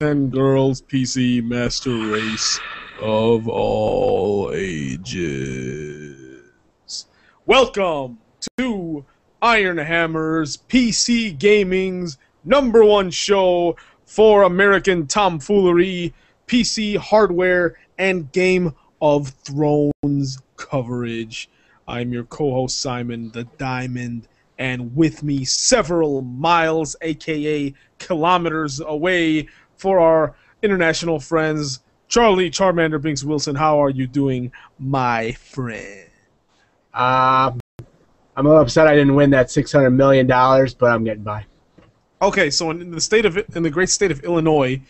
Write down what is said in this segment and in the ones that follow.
and girls PC master race of all ages. Welcome to Ironhammers PC Gaming's number one show for American tomfoolery, PC hardware, and Game of Thrones coverage. I'm your co host, Simon the Diamond, and with me, several miles, aka kilometers away, for our international friends, Charlie Charmander Binks Wilson. How are you doing, my friend? Um, I'm a little upset I didn't win that six hundred million dollars, but I'm getting by. Okay, so in the state of in the great state of Illinois,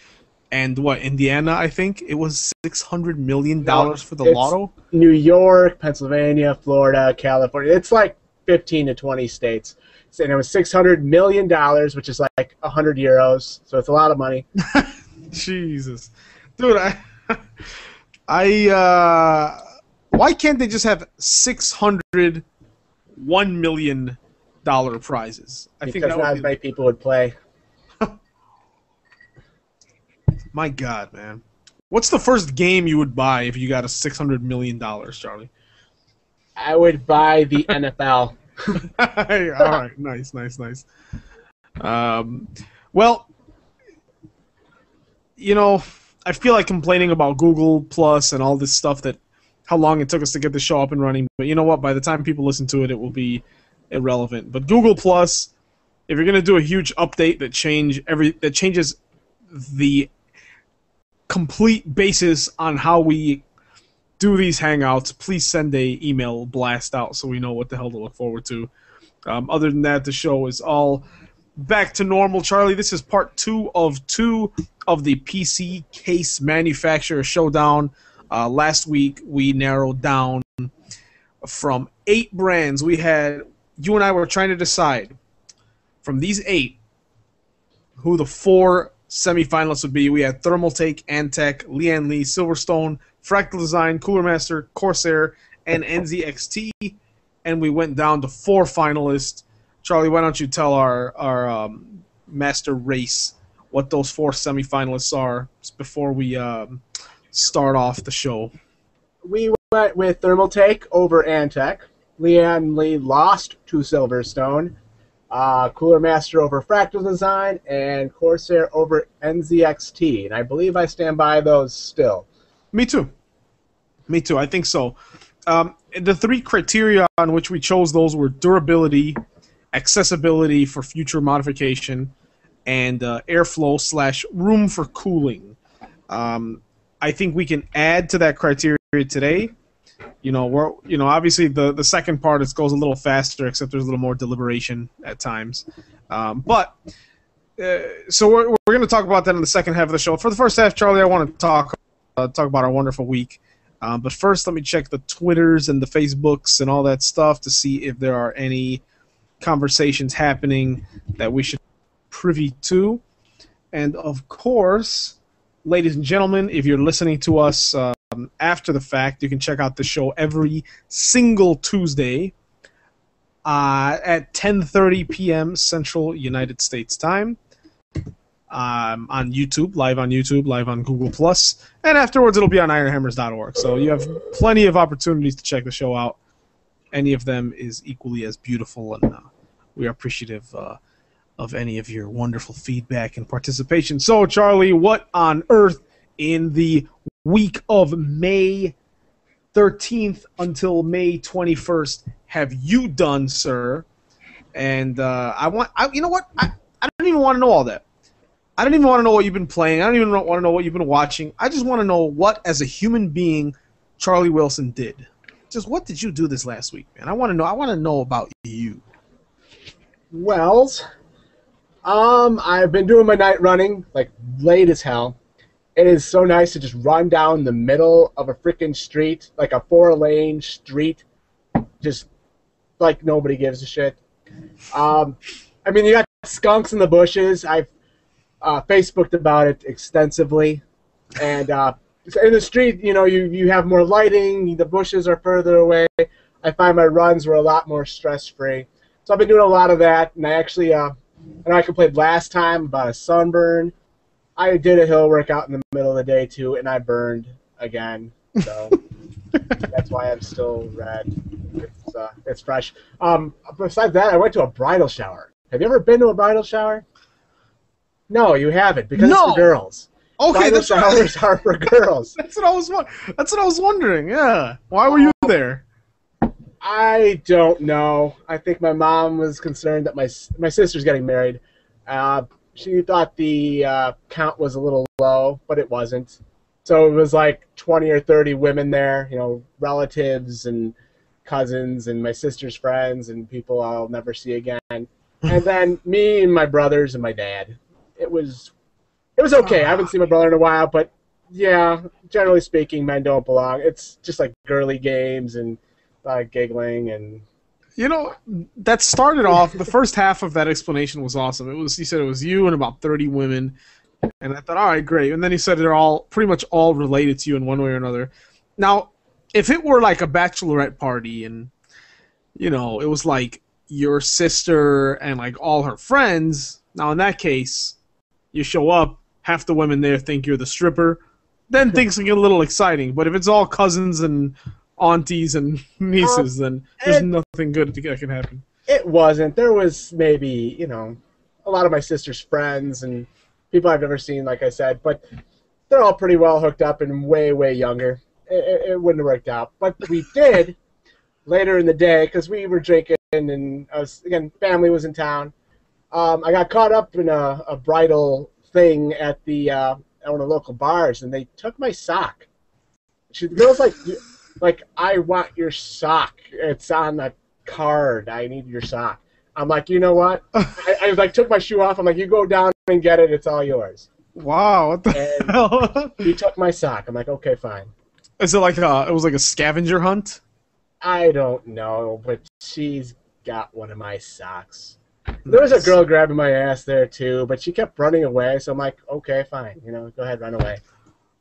and what Indiana, I think it was six hundred million dollars for the It's lotto. New York, Pennsylvania, Florida, California. It's like fifteen to twenty states, and it was six hundred million dollars, which is like hundred euros. So it's a lot of money. Jesus, dude, I, I, uh, why can't they just have six hundred one million dollar prizes? I think because that not would as be, many people would play. my God, man. What's the first game you would buy if you got a six hundred million dollars, Charlie? I would buy the NFL. All right, nice, nice, nice. Um, well, you know, I feel like complaining about Google Plus and all this stuff that how long it took us to get the show up and running. But you know what? By the time people listen to it, it will be irrelevant. But Google Plus, if you're gonna do a huge update that change every that changes the complete basis on how we do these hangouts, please send a email blast out so we know what the hell to look forward to. Um, other than that, the show is all back to normal. Charlie, this is part two of two of the PC case manufacturer showdown. Uh, last week we narrowed down from eight brands. We had you and I were trying to decide from these eight who the four semifinalists would be. We had Thermaltake, Antec, Lian Li, Silverstone, Fractal Design, Cooler Master, Corsair, and NZXT. And we went down to four finalists. Charlie, why don't you tell our our um, master race what those four semifinalists are before we um, start off the show? We went with Thermaltake over Antec. Lian Li lost to Silverstone. Uh, Cooler Master over Fractal Design and Corsair over NZXT. And I believe I stand by those still. Me too. Me too. I think so. Um, the three criteria on which we chose those were durability, accessibility for future modification, and uh, airflow slash room for cooling. Um, I think we can add to that criteria today. You know, we're you know obviously the the second part is goes a little faster, except there's a little more deliberation at times. Um, but uh, so we're, we're going to talk about that in the second half of the show. For the first half, Charlie, I want to talk uh, talk about our wonderful week. Um, but first, let me check the Twitters and the Facebooks and all that stuff to see if there are any conversations happening that we should privy to. And of course, ladies and gentlemen, if you're listening to us um, after the fact, you can check out the show every single Tuesday uh, at 10:30 p.m. Central United States time um, on YouTube, live on YouTube, live on Google Plus, and afterwards it'll be on IronHammers.org. So you have plenty of opportunities to check the show out. Any of them is equally as beautiful, and uh, we are appreciative uh, of any of your wonderful feedback and participation. So, Charlie, what on earth in the week of May 13th until May 21st have you done, sir? And uh, I want, I, you know what? I, I don't even want to know all that. I don't even want to know what you've been playing. I don't even want to know what you've been watching. I just want to know what, as a human being, Charlie Wilson did. Just what did you do this last week, man? I want to know. I want to know about you. Wells, um, I've been doing my night running like late as hell. It is so nice to just run down the middle of a freaking street, like a four lane street, just like nobody gives a shit. Um, I mean, you got skunks in the bushes. I've uh, Facebooked about it extensively, and uh, in the street, you know, you you have more lighting. The bushes are further away. I find my runs were a lot more stress free. So I've been doing a lot of that, and I actually, uh, I know I complained last time about a sunburn. I did a hill workout in the middle of the day too, and I burned again. So that's why I'm still red. It's uh, it's fresh. Um, besides that, I went to a bridal shower. Have you ever been to a bridal shower? No, you haven't because No. it's for girls. Okay, bridal that's are for girls. that's what I was. That's what I was wondering. Yeah, why were you there? I don't know. I think my mom was concerned that my my sister's getting married. Uh, she thought the uh, count was a little low, but it wasn't. So it was like 20 or 30 women there, you know, relatives and cousins and my sister's friends and people I'll never see again. and then me and my brothers and my dad. It was it was okay. I haven't seen my brother in a while, but yeah, generally speaking, men don't belong. It's just like girly games and uh, giggling and You know, that started off. The first half of that explanation was awesome. It was he said it was you and about thirty women, and I thought, all right, great. And then he said they're all pretty much all related to you in one way or another. Now, if it were like a bachelorette party and you know it was like your sister and like all her friends, now in that case, you show up, half the women there think you're the stripper, then things can get a little exciting. But if it's all cousins and aunties and nieces, uh, then there's it- nothing good that can happen. it wasn't. There was maybe you know a lot of my sister's friends and people I've never seen, like I said, but they're all pretty well hooked up and way way younger. It, it, it wouldn't have worked out, but we did later in the day because we were drinking and I was, again family was in town. Um, I got caught up in a, a bridal thing at the uh, at one of the local bars, and they took my sock. She, the girl's like, like I want your sock. It's on the card. I need your sock. I'm like, you know what? I, I like took my shoe off. I'm like, you go down and get it. It's all yours. Wow, what the And- hell? He took my sock. I'm like, okay, fine. Is it like a? It was like a scavenger hunt. I don't know, but she's got one of my socks. There was a girl grabbing my ass there too, but she kept running away. So I'm like, okay, fine. You know, go ahead, run away.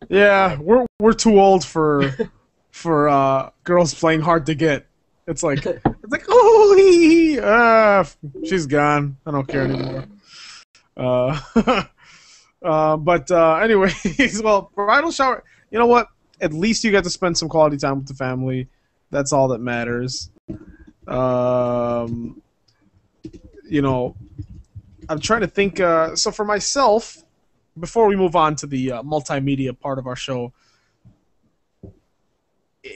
Yeah, we're we're too old for for uh, girls playing hard to get. It's like it's like oh hee, hee, ah, she's gone. I don't care anymore. Uh, uh, but uh, anyways, well, bridal shower. You know what? At least you get to spend some quality time with the family. That's all that matters. Um, you know, I'm trying to think. Uh, so for myself, before we move on to the uh, multimedia part of our show, eh,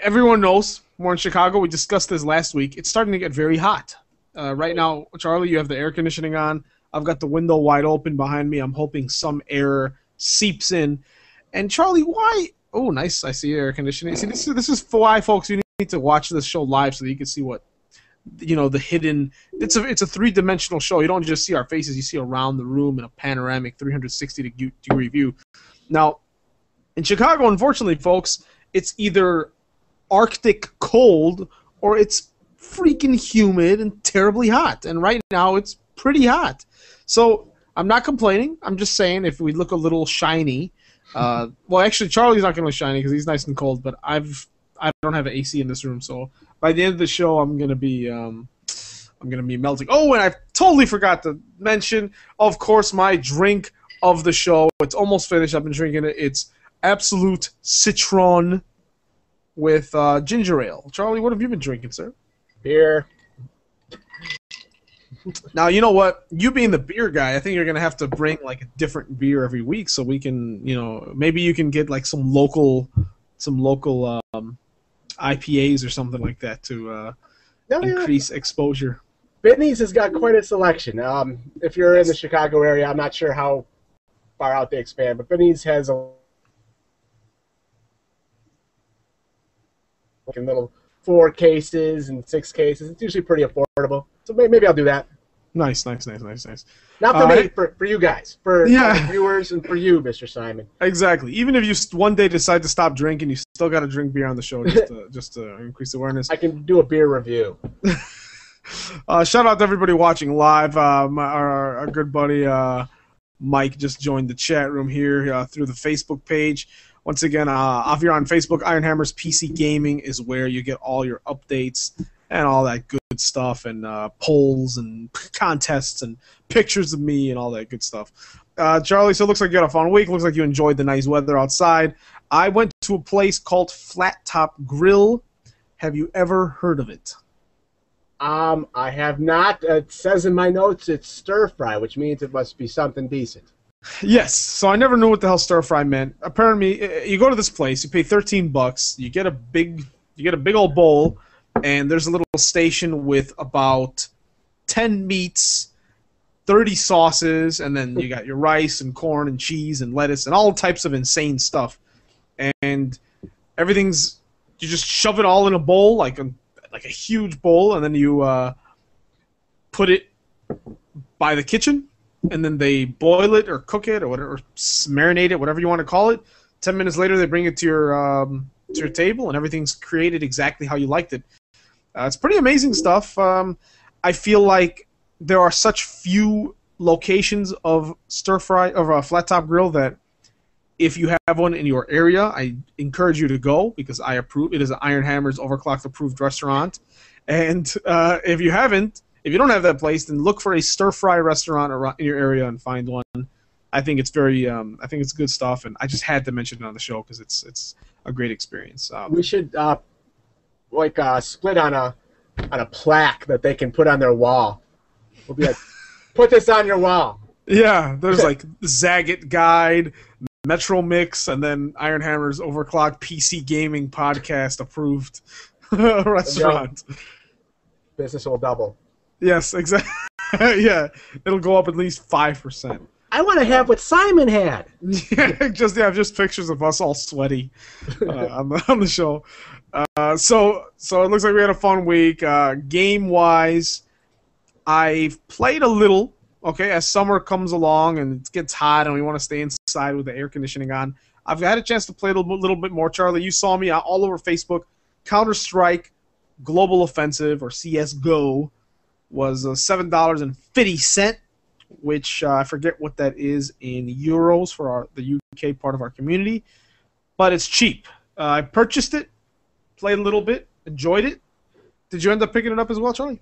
everyone knows we're in Chicago. We discussed this last week. It's starting to get very hot. Uh, right now, Charlie, you have the air conditioning on. I've got the window wide open behind me. I'm hoping some air seeps in. And Charlie, why? Oh, nice. I see air conditioning. See, this is this is why, folks. You need to watch this show live so that you can see what you know the hidden it's a it's a three dimensional show. You don't just see our faces; you see around the room in a panoramic 360 degree degree view. Now, in Chicago, unfortunately, folks, it's either Arctic cold or it's freaking humid and terribly hot. And right now, it's pretty hot. So I'm not complaining. I'm just saying if we look a little shiny. Uh, well, actually, Charlie's not going to look shiny because he's nice and cold. But I've I don't have an AC in this room, so by the end of the show, I'm gonna be um, I'm gonna be melting. Oh, and I totally forgot to mention, of course, my drink of the show. It's almost finished. I've been drinking it. It's Absolut Citron with uh, ginger ale. Charlie, what have you been drinking, sir? Beer. Now you know what? You being the beer guy, I think you're gonna have to bring like a different beer every week, so we can, you know, maybe you can get like some local, some local um, IPAs or something like that to uh, No, yeah. increase exposure. Binny's has got quite a selection. Um, if you're in the Chicago area, I'm not sure how far out they expand, but Binny's has a in little four cases and six cases. It's usually pretty affordable. So maybe I'll do that. Nice, nice, nice, nice, nice. Not for All me, for, for you guys, for Yeah. the viewers, and for you, Mr. Simon. Exactly. Even if you one day decide to stop drinking, you still got to drink beer on the show just to, just to increase awareness. I can do a beer review. Uh, shout out to everybody watching live. Uh, my, our, our good buddy uh, Mike just joined the chat room here uh, through the Facebook page. Once again, uh, if you're on Facebook, Ironhammers PC Gaming is where you get all your updates and all that good stuff, and uh, polls and contests and pictures of me and all that good stuff. Uh, Charlie, so it looks like you had a fun week. Looks like you enjoyed the nice weather outside. I went to a place called Flat Top Grill. Have you ever heard of it? Um, I have not. It says in my notes it's stir fry, which means it must be something decent. Yes. So I never knew what the hell stir fry meant. Apparently, uh, you go to this place, you pay 13 bucks, you get a big, you get a big old bowl, and there's a little station with about 10 meats, 30 sauces, and then you got your rice and corn and cheese and lettuce and all types of insane stuff. And everything's you just shove it all in a bowl like a like a huge bowl, and then you uh, put it by the kitchen, and then they boil it or cook it or whatever, marinate it, whatever you want to call it. Ten minutes later, they bring it to your um, to your table, and everything's created exactly how you liked it. Uh, it's pretty amazing stuff. Um, I feel like there are such few locations of stir fry of a flat top grill that if you have one in your area, I encourage you to go because I approve. It is an Ironhammers Overclocked approved restaurant, and uh, if you haven't, if you don't have that place, then look for a stir fry restaurant in your area and find one. I think it's very, um, I think it's good stuff, and I just had to mention it on the show because it's it's a great experience. Um, We should uh, like uh, split on a on a plaque that they can put on their wall. We'll be like, put this on your wall. yeah, there's like Zagat Guide, Metro Mix, and then Ironhammers Overclocked PC Gaming Podcast approved restaurant. Business will double. Yes, exactly. yeah, it'll go up at least five percent. I want to have what Simon had. Yeah, just yeah, just pictures of us all sweaty uh, on the on the show. Uh, so so it looks like we had a fun week. Uh, game wise, I've played a little. Okay, as summer comes along and it gets hot and we want to stay inside with the air conditioning on, I've had a chance to play a little, little bit more. Charlie, you saw me all over Facebook. Counter Strike Global Offensive or CS:GO was uh, seven dollars and fifty cent which uh, I forget what that is in euros for our, the UK part of our community, but it's cheap. Uh, I purchased it, played a little bit, enjoyed it. Did you end up picking it up as well, Charlie?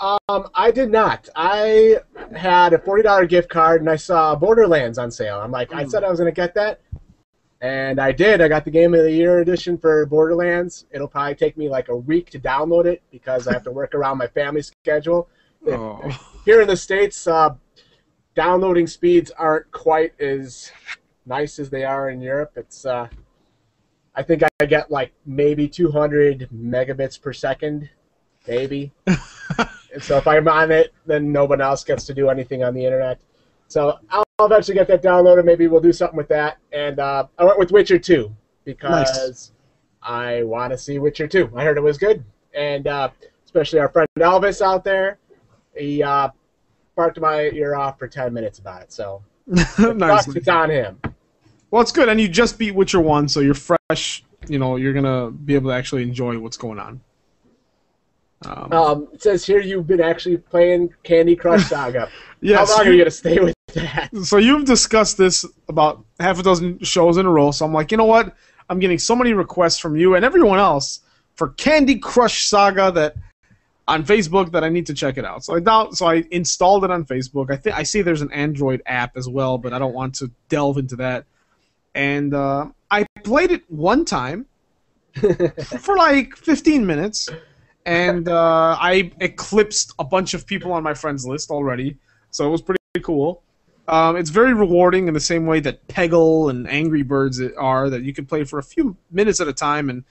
Um, I did not. I had a forty dollar gift card and I saw Borderlands on sale. I'm like, I said I was gonna get that, and I did. I got the Game of the Year edition for Borderlands. It'll probably take me like a week to download it because I have to work around my family schedule. Oh. Here in the states, uh, downloading speeds aren't quite as nice as they are in Europe. It's uh, I think I get like maybe 200 megabits per second, maybe. and so if I'm on it, then no one else gets to do anything on the internet. So I'll eventually get that downloaded. Maybe we'll do something with that. And uh, I went with Witcher 2 because I want to see Witcher 2. I heard it was good, and uh, especially our friend Elvis out there, he uh, barked my ear off for 10 minutes about it. So nice. it's on him. Well, it's good, and you just beat Witcher One, so you're fresh. You know, you're gonna be able to actually enjoy what's going on. Um, Um, it says here you've been actually playing Candy Crush Saga. yes, How long you- are you gonna stay with that? so you've discussed this about half a dozen shows in a row. So I'm like, you know what? I'm getting so many requests from you and everyone else for Candy Crush Saga that on Facebook that I need to check it out. So I doubt. So I installed it on Facebook. I think I see there's an Android app as well, but I don't want to delve into that. And uh, I played it one time for like 15 minutes, and uh, I eclipsed a bunch of people on my friends list already. So it was pretty cool. Um, it's very rewarding in the same way that Peggle and Angry Birds are, that you can play for a few minutes at a time, and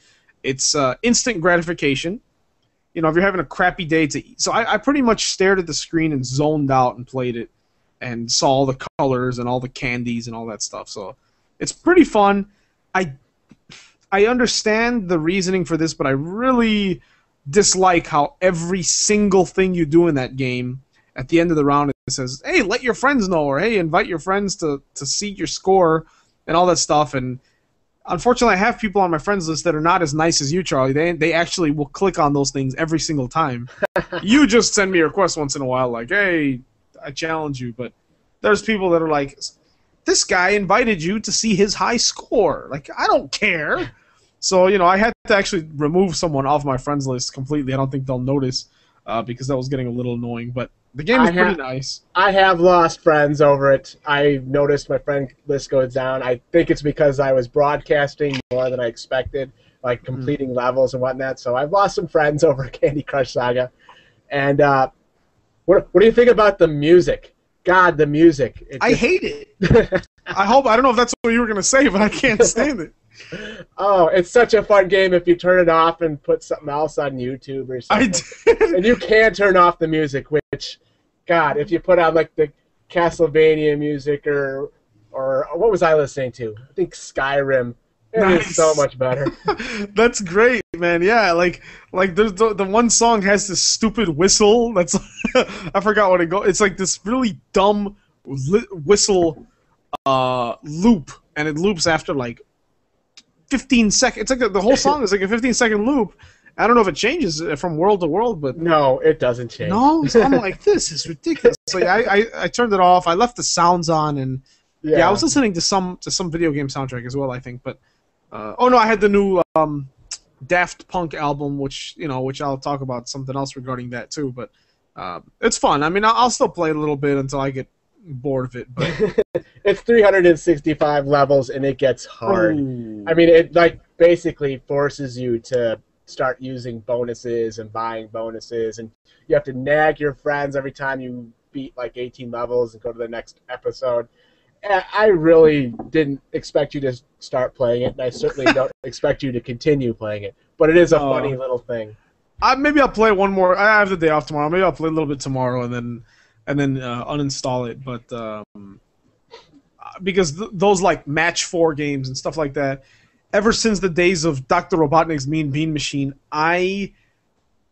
it's uh, instant gratification. You know, if you're having a crappy day to eat. So I, I pretty much stared at the screen and zoned out and played it, and saw all the colors and all the candies and all that stuff. So it's pretty fun. I I understand the reasoning for this, but I really dislike how every single thing you do in that game at the end of the round it says, "Hey, let your friends know," or "Hey, invite your friends to to see your score," and all that stuff. And unfortunately, I have people on my friends list that are not as nice as you, Charlie. They they actually will click on those things every single time. you just send me a request once in a while, like, "Hey, I challenge you," but there's people that are like, "This guy invited you to see his high score." Like, I don't care. So you know, I had to actually remove someone off my friends list completely. I don't think they'll notice uh, because that was getting a little annoying. But the game is pretty nice. I have lost friends over it. I noticed my friend list goes down. I think it's because I was broadcasting more than I expected, like completing levels and whatnot. So I've lost some friends over Candy Crush Saga. And uh, what what do you think about the music? God, the music. It I just- hate it. I hope I don't know if that's what you were gonna say, but I can't stand it. oh, it's such a fun game if you turn it off and put something else on YouTube or something. I did. and you can turn off the music, which, God, if you put on like the Castlevania music or or what was I listening to? I think Skyrim. It is Nice. so much better. That's great, man. Yeah, like like the, the one song has this stupid whistle. That's I forgot what it go. It's like this really dumb whistle uh, loop, and it loops after like 15 seconds. It's like a, the whole song is like a 15 second loop. I don't know if it changes uh, from world to world, but No, it doesn't change. no. So I'm like, this is ridiculous. So yeah, I, I I turned it off. I left the sounds on, and yeah, I was listening to some to some video game soundtrack as well. I think, but uh, oh no, I had the new um, Daft Punk album, which you know, which I'll talk about something else regarding that too. But uh, it's fun. I mean, I'll, I'll still play it a little bit until I get bored of it. But it's 365 levels and it gets hard. Ooh. I mean, it like basically forces you to start using bonuses and buying bonuses, and you have to nag your friends every time you beat like 18 levels and go to the next episode. I really didn't expect you to start playing it, and I certainly don't expect you to continue playing it. But it is a funny little thing. I, maybe I'll play one more. I have the day off tomorrow. Maybe I'll play a little bit tomorrow and then and then uh, uninstall it. But um, uh, because th- those like match four games and stuff like that, ever since the days of Doctor Robotnik's Mean Bean Machine, I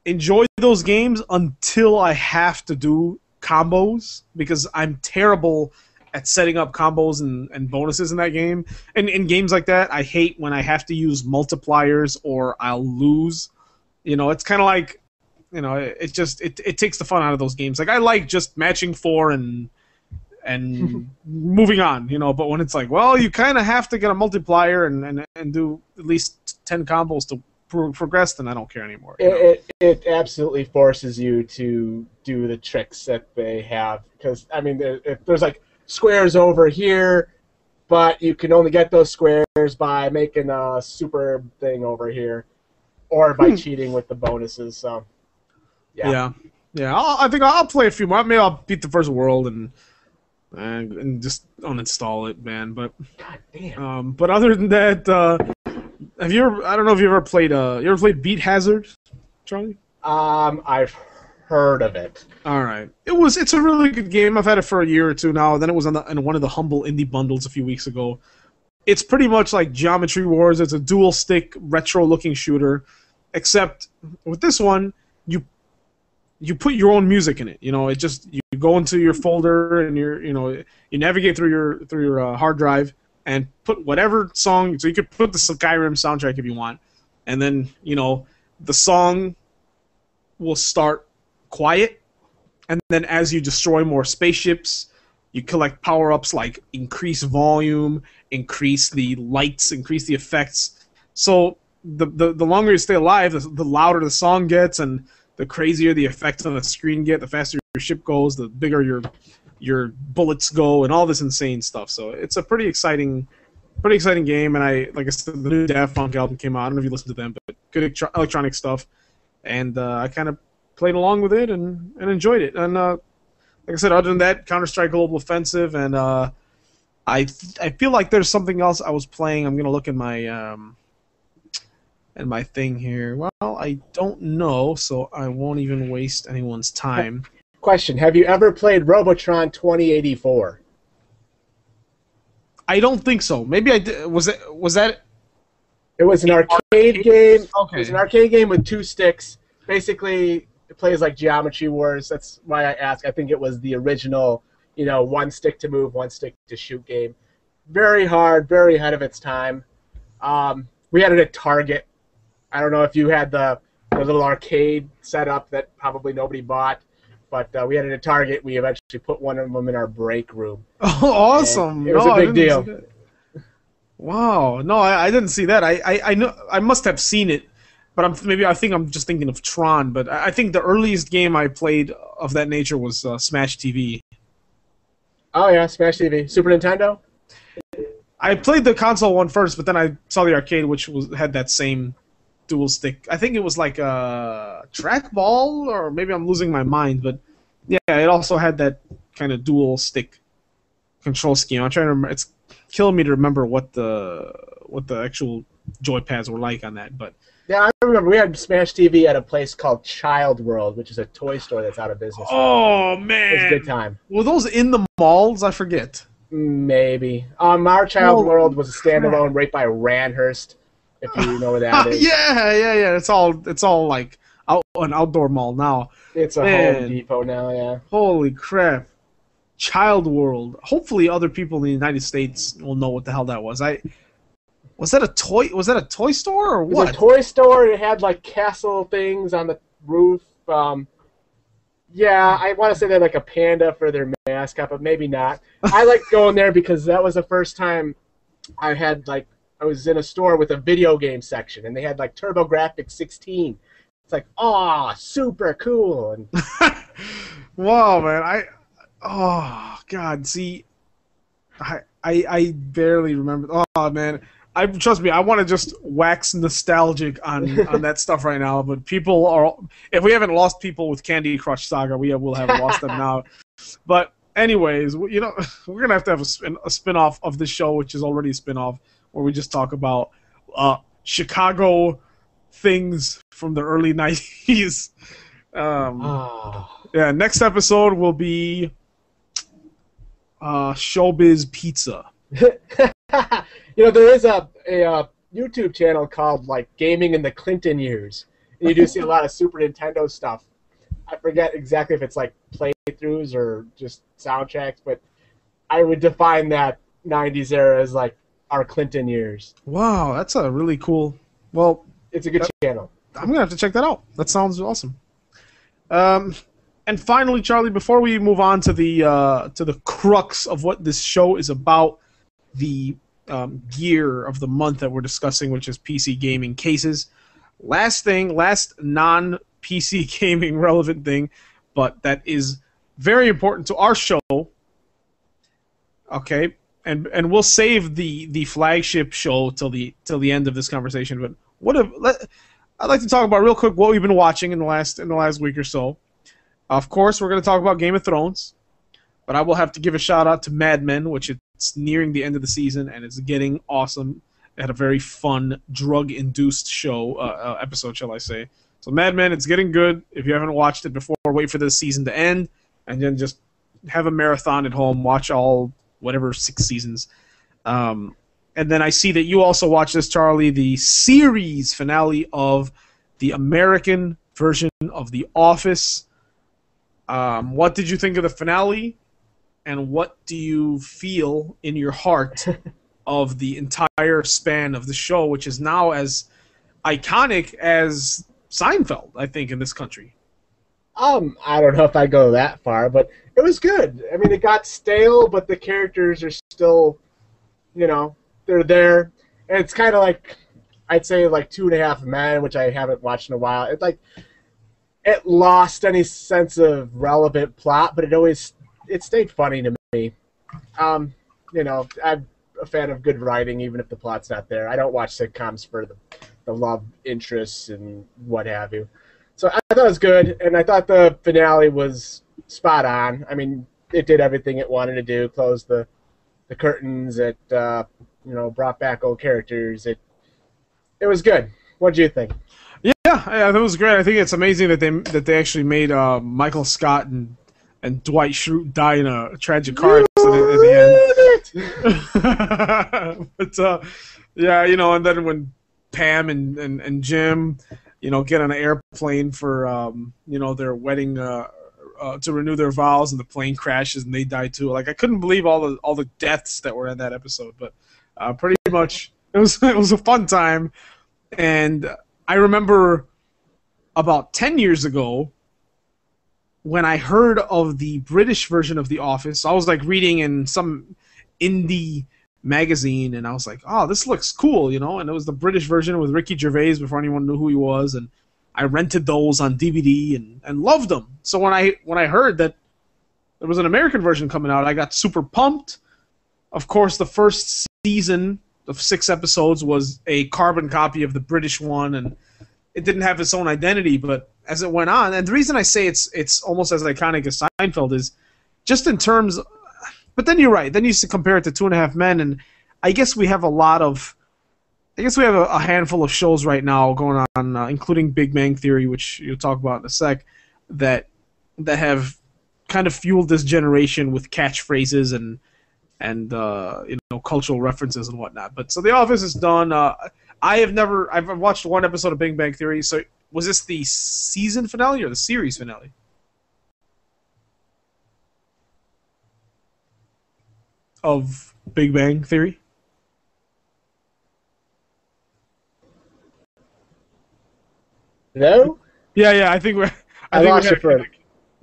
enjoy those games until I have to do combos because I'm terrible at setting up combos and, and bonuses in that game. And in games like that, I hate when I have to use multipliers or I'll lose. You know, it's kind of like, you know, it, it just it, it takes the fun out of those games. Like I like just matching four and and moving on, you know. But when it's like, well, you kind of have to get a multiplier and, and and do at least ten combos to pro- progress, then I don't care anymore. It, it, it absolutely forces you to do the tricks that they have because I mean, there, if there's like squares over here, but you can only get those squares by making a super thing over here, or by Hmm. cheating with the bonuses. So, Yeah, yeah. yeah. I'll, I think I'll play a few more. Maybe I'll beat the first world and and, and just uninstall it, man. But God damn. um, but other than that, uh, have you ever? I don't know if you ever played. Uh, you ever played Beat Hazard, Charlie? Um, I've heard of it. All right. It was. It's a really good game. I've had it for a year or two now. Then it was on the, in one of the humble indie bundles a few weeks ago. It's pretty much like Geometry Wars. It's a dual stick retro looking shooter, except with this one, you you put your own music in it. You know, it just you go into your folder and your you know you navigate through your through your uh, hard drive and put whatever song. So you could put the Skyrim soundtrack if you want, and then you know the song will start quiet and then as you destroy more spaceships you collect power-ups like increase volume increase the lights increase the effects. So the the, the longer you stay alive the, the louder the song gets and the crazier the effects on the screen get the faster your ship goes the bigger your your bullets go and all this insane stuff. So it's a pretty exciting pretty exciting game and i like i said the new daft punk album came out. I don't know if you listened to them but good electronic stuff. And uh, i kind of played along with it and, and enjoyed it. And uh, like I said, other than that, Counter Strike Global Offensive, and uh, I th- I feel like there's something else I was playing. I'm gonna look in my um, in my thing here. Well, I don't know, so I won't even waste anyone's time. Question: Have you ever played Robotron 2084? I don't think so. Maybe I did. Was it was that It was an arcade game. Okay. It okay? was an arcade game with two sticks. Basically, it plays like Geometry Wars. That's why I ask. I think it was the original, you know, one stick to move, one stick to shoot game. Very hard, very ahead of its time. Um, we had it at Target. I don't know if you had the, the little arcade setup that probably nobody bought, but uh, we had it at Target. We eventually put one of them in our break room. Oh, awesome! It was No, a big deal. Wow, no, I, I didn't see that. I, I, I know I must have seen it but I'm maybe I think I'm just thinking of Tron. But I think the earliest game I played of that nature was uh, Smash TV. Oh yeah, Smash TV, Super Nintendo. I played the console one first, but then I saw the arcade, which was had that same dual stick. I think it was like a trackball, or maybe I'm losing my mind. But yeah, it also had that kind of dual stick control scheme. I'm trying to remember. It's killing me to remember what the what the actual joypads were like on that. But Yeah, I remember we had Smash TV at a place called Child World, which is a toy store that's out of business. oh it was a good time. were those in the malls? I forget. Maybe. Um, our Child Well, World was a standalone right by Randhurst, if you know where that is. yeah, yeah, yeah. It's all it's all like out, an outdoor mall now. It's a Man. Home Depot now, yeah. Holy crap. Child World. Hopefully other people in the United States will know what the hell that was. I Was that a toy was that a toy store or It was what? a toy store. and It had like castle things on the roof. Um, yeah, I want to say they had like a panda for their mascot, but maybe not. I like going there because that was the first time I had like I was in a store with a video game section, and they had like TurboGrafx 16. It's like, oh, super cool. And wow, man. I oh god, see I I I barely remember. Oh man. I trust me, I want to just wax nostalgic on on that stuff right now, but people are if we haven't lost people with Candy Crush Saga, we will have lost them now. But anyways, you know, we're going to have to have a, spin, a spin-off of this show which is already a spin-off where we just talk about uh Chicago things from the early 90s. Um oh, yeah, next episode will be uh, Showbiz Pizza. you know, there is a, a uh, YouTube channel called like Gaming in the Clinton Years. And you do see a lot of Super Nintendo stuff. I forget exactly if it's like playthroughs or just soundtracks, but I would define that 90s era as like our Clinton years. Wow, that's a really cool. Well, It's a good channel. I'm gonna have to check that out. That sounds awesome. Um, and finally, Charlie, before we move on to the uh, to the crux of what this show is about, the um, gear of the month that we're discussing, which is PC gaming cases. Last thing, last non PC gaming relevant thing, but that is very important to our show. Okay, and and we'll save the the flagship show till the till the end of this conversation. But what let, I'd like to talk about real quick what we've been watching in the last in the last week or so. Of course, we're going to talk about Game of Thrones, but I will have to give a shout out to Mad Men, which it's nearing the end of the season and it's getting awesome. It had a very fun drug-induced show uh, uh, episode, shall I say? So Mad Men, it's getting good. If you haven't watched it before, wait for the season to end and then just have a marathon at home. Watch all whatever six seasons. Um, and then I see that you also watch this, Charlie, the series finale of the American version of The Office. Um, what did you think of the finale? And what do you feel in your heart of the entire span of the show, which is now as iconic as Seinfeld, I think, in this country? Um, I don't know if I go that far, but it was good. I mean, it got stale, but the characters are still, you know, they're there. And it's kind of like, I'd say like Two and a Half Men, which I haven't watched in a while. It like, it lost any sense of relevant plot, but it always, it stayed funny to me. Um, you know, I'm a fan of good writing, even if the plot's not there. I don't watch sitcoms for the, the love interests and what have you. So I thought it was good, and I thought the finale was spot on. I mean, it did everything it wanted to do. Closed the the curtains. It uh, you know brought back old characters. It it was good. What do you think? Yeah, yeah, that was great. I think it's amazing that they that they actually made uh, Michael Scott and and Dwight Schrute die in a tragic car accident at the end. but uh, yeah, you know, and then when Pam and, and, and Jim, you know, get on an airplane for um, you know their wedding uh, uh, to renew their vows, and the plane crashes and they die too. Like I couldn't believe all the all the deaths that were in that episode, but uh, pretty much it was it was a fun time, and I remember about ten years ago when I heard of the British version of The Office, I was like reading in some indie magazine, and I was like, "Oh, this looks cool," you know. And it was the British version with Ricky Gervais before anyone knew who he was, and I rented those on DVD and, and loved them. So when I when I heard that there was an American version coming out, I got super pumped. Of course, the first season of six episodes was a carbon copy of the British one, and it didn't have its own identity. But as it went on, and the reason I say it's it's almost as iconic as Seinfeld is just in terms. But then you're right. Then you compare it to Two and a Half Men, and I guess we have a lot of. I guess we have a, a handful of shows right now going on, uh, including Big Bang Theory, which you'll talk about in a sec, that that have kind of fueled this generation with catchphrases and and uh, you know cultural references and whatnot. But so The Office is done. Uh, I have never. I've watched one episode of Big Bang Theory. So was this the season finale or the series finale? Of Big Bang Theory. No. Yeah, yeah. I think we're. I, I think lost we you for. Yeah,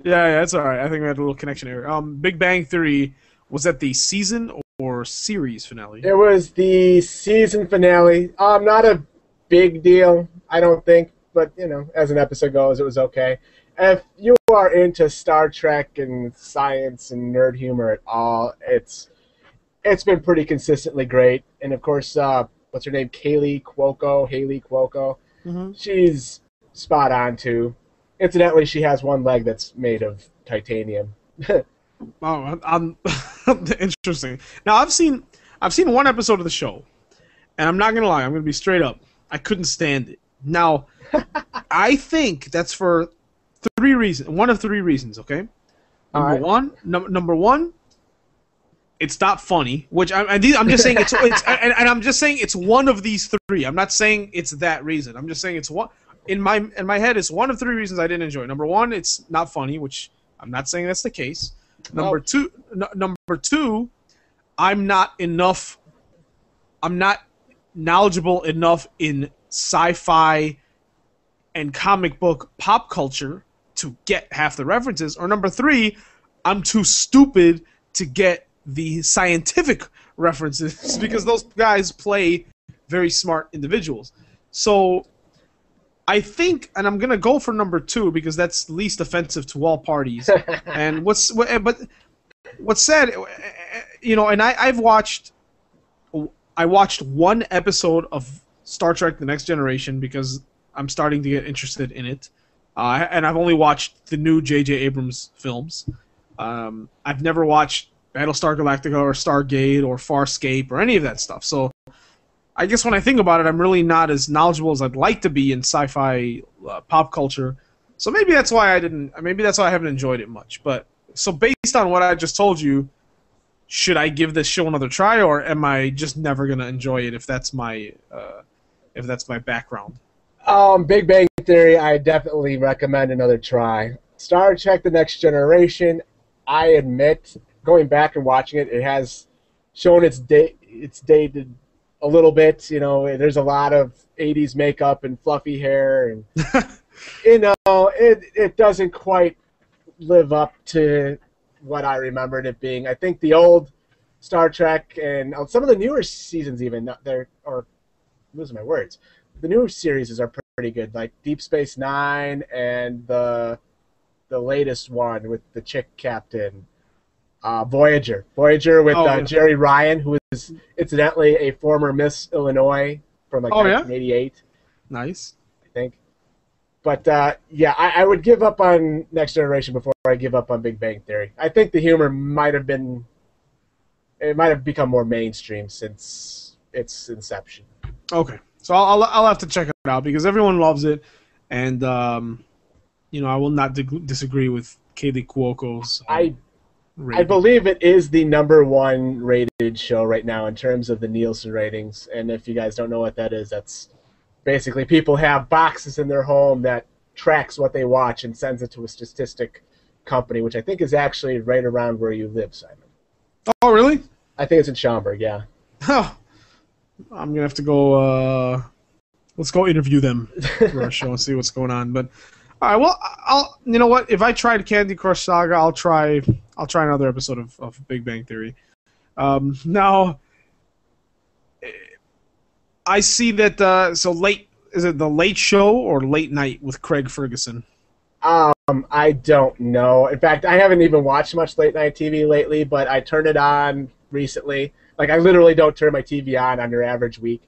yeah, that's all right. I think we had a little connection error. Um, Big Bang Theory was that the season or series finale? It was the season finale. Um, not a big deal, I don't think, but you know, as an episode goes, it was okay. If you are into Star Trek and science and nerd humor at all, it's it's been pretty consistently great. And of course, uh, what's her name? Kaley Cuoco, Haley Cuoco. Mm-hmm. She's spot on too. Incidentally, she has one leg that's made of titanium. Oh, I'm, interesting. Now I've seen I've seen one episode of the show, and I'm not gonna lie. I'm gonna be straight up. I couldn't stand it. Now, I think that's for three reasons. One of three reasons. Okay. Number right. one. Num- number one. It's not funny. Which I, I, I'm just saying it's, it's and, and I'm just saying it's one of these three. I'm not saying it's that reason. I'm just saying it's one in my in my head. It's one of three reasons I didn't enjoy. Number one, it's not funny, which I'm not saying that's the case. Number two, n- number two, I'm not enough. I'm not knowledgeable enough in sci-fi and comic book pop culture to get half the references. Or number three, I'm too stupid to get the scientific references because those guys play very smart individuals. So I think, and I'm gonna go for number two because that's least offensive to all parties. and what's what, eh, but what's sad, eh, eh, you know, and I I've watched I watched one episode of Star Trek: The Next Generation because I'm starting to get interested in it, uh, and I've only watched the new J.J. Abrams films. Um, I've never watched Battlestar Galactica or Stargate or Farscape or any of that stuff. So I guess when I think about it, I'm really not as knowledgeable as I'd like to be in sci-fi uh, pop culture. So maybe that's why I didn't. Maybe that's why I haven't enjoyed it much. But so based on what I just told you, should I give this show another try, or am I just never gonna enjoy it if that's my uh, if that's my background? Um, Big Bang Theory, I definitely recommend another try. Star Trek: The Next Generation, I admit, going back and watching it, it has shown its date, it's dated a little bit. You know, there's a lot of '80s makeup and fluffy hair, and you know, it it doesn't quite live up to what I remembered it being. I think the old Star Trek and uh, some of the newer seasons, even not there, or I'm losing my words. The newer series are pretty good, like Deep Space Nine and the the latest one with the chick captain, uh, Voyager. Voyager with Oh, uh, yeah. Jeri Ryan, who is incidentally a former Miss Illinois from like Oh, yeah? 1988. Nice. I think. But uh, yeah, I, I would give up on Next Generation before I give up on Big Bang Theory. I think the humor might have been, it might have become more mainstream since its inception. Okay, so I'll, I'll have to check it out because everyone loves it, and um, you know I will not dig- disagree with Kaley Cuoco's. um, I I believe it is the number one rated show right now in terms of the Nielsen ratings. And if you guys don't know what that is, that's basically people have boxes in their home that tracks what they watch and sends it to a statistic company, which I think is actually right around where you live, Simon. Oh really? I think it's in Schaumburg, yeah. Oh, I'm gonna have to go. Uh, let's go interview them for our show and see what's going on. But all right, well, I'll. You know what? If I tried Candy Crush Saga, I'll try. I'll try another episode of, of Big Bang Theory. Um, now, I see that. Uh, so late is it the late show or late night with Craig Ferguson? Um, I don't know. In fact, I haven't even watched much late night TV lately, but I turned it on recently. Like I literally don't turn my TV on on your average week,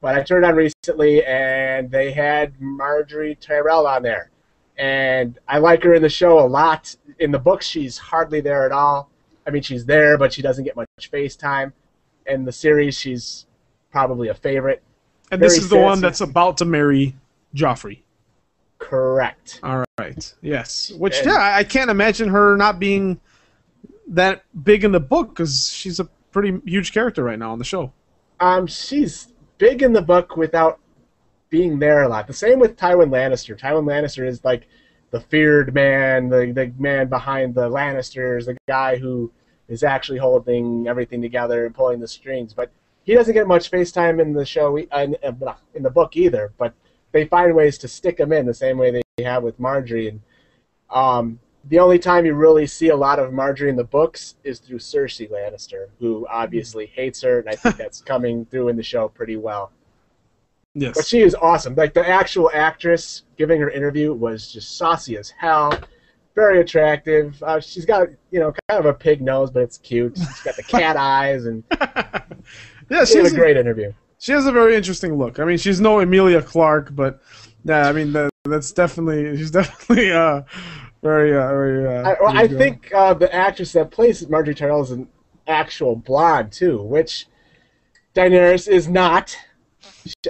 but I turned on recently, and they had Margaery Tyrell on there, and I like her in the show a lot. In the book, she's hardly there at all. I mean, she's there, but she doesn't get much face time. In the series, she's probably a favorite. And this is the one that's about to marry Joffrey. Correct. All right. Yes. Which And- yeah, I I can't imagine her not being that big in the book because she's a pretty huge character right now on the show. Um, she's big in the book without being there a lot. The same with Tywin Lannister. Tywin Lannister is like the feared man, the the man behind the Lannisters, the guy who is actually holding everything together and pulling the strings. But he doesn't get much face time in the show, uh, in, uh, in the book either. But they find ways to stick him in the same way they have with Margaery. And um, the only time you really see a lot of Margaery in the books is through Cersei Lannister, who obviously hates her, and I think that's coming through in the show pretty well. Yes. But she is awesome. Like the actual actress giving her interview was just saucy as hell, very attractive. Uh, she's got you know kind of a pig nose, but it's cute. She's got the cat eyes, and yeah, she a great interview. she has a very interesting look. I mean, she's no Emilia Clarke, but yeah, I mean that, that's definitely she's definitely uh very uh, very. Uh, I, well, I think uh, the actress that plays Margaery Tyrell is an actual blonde too, which Daenerys is not.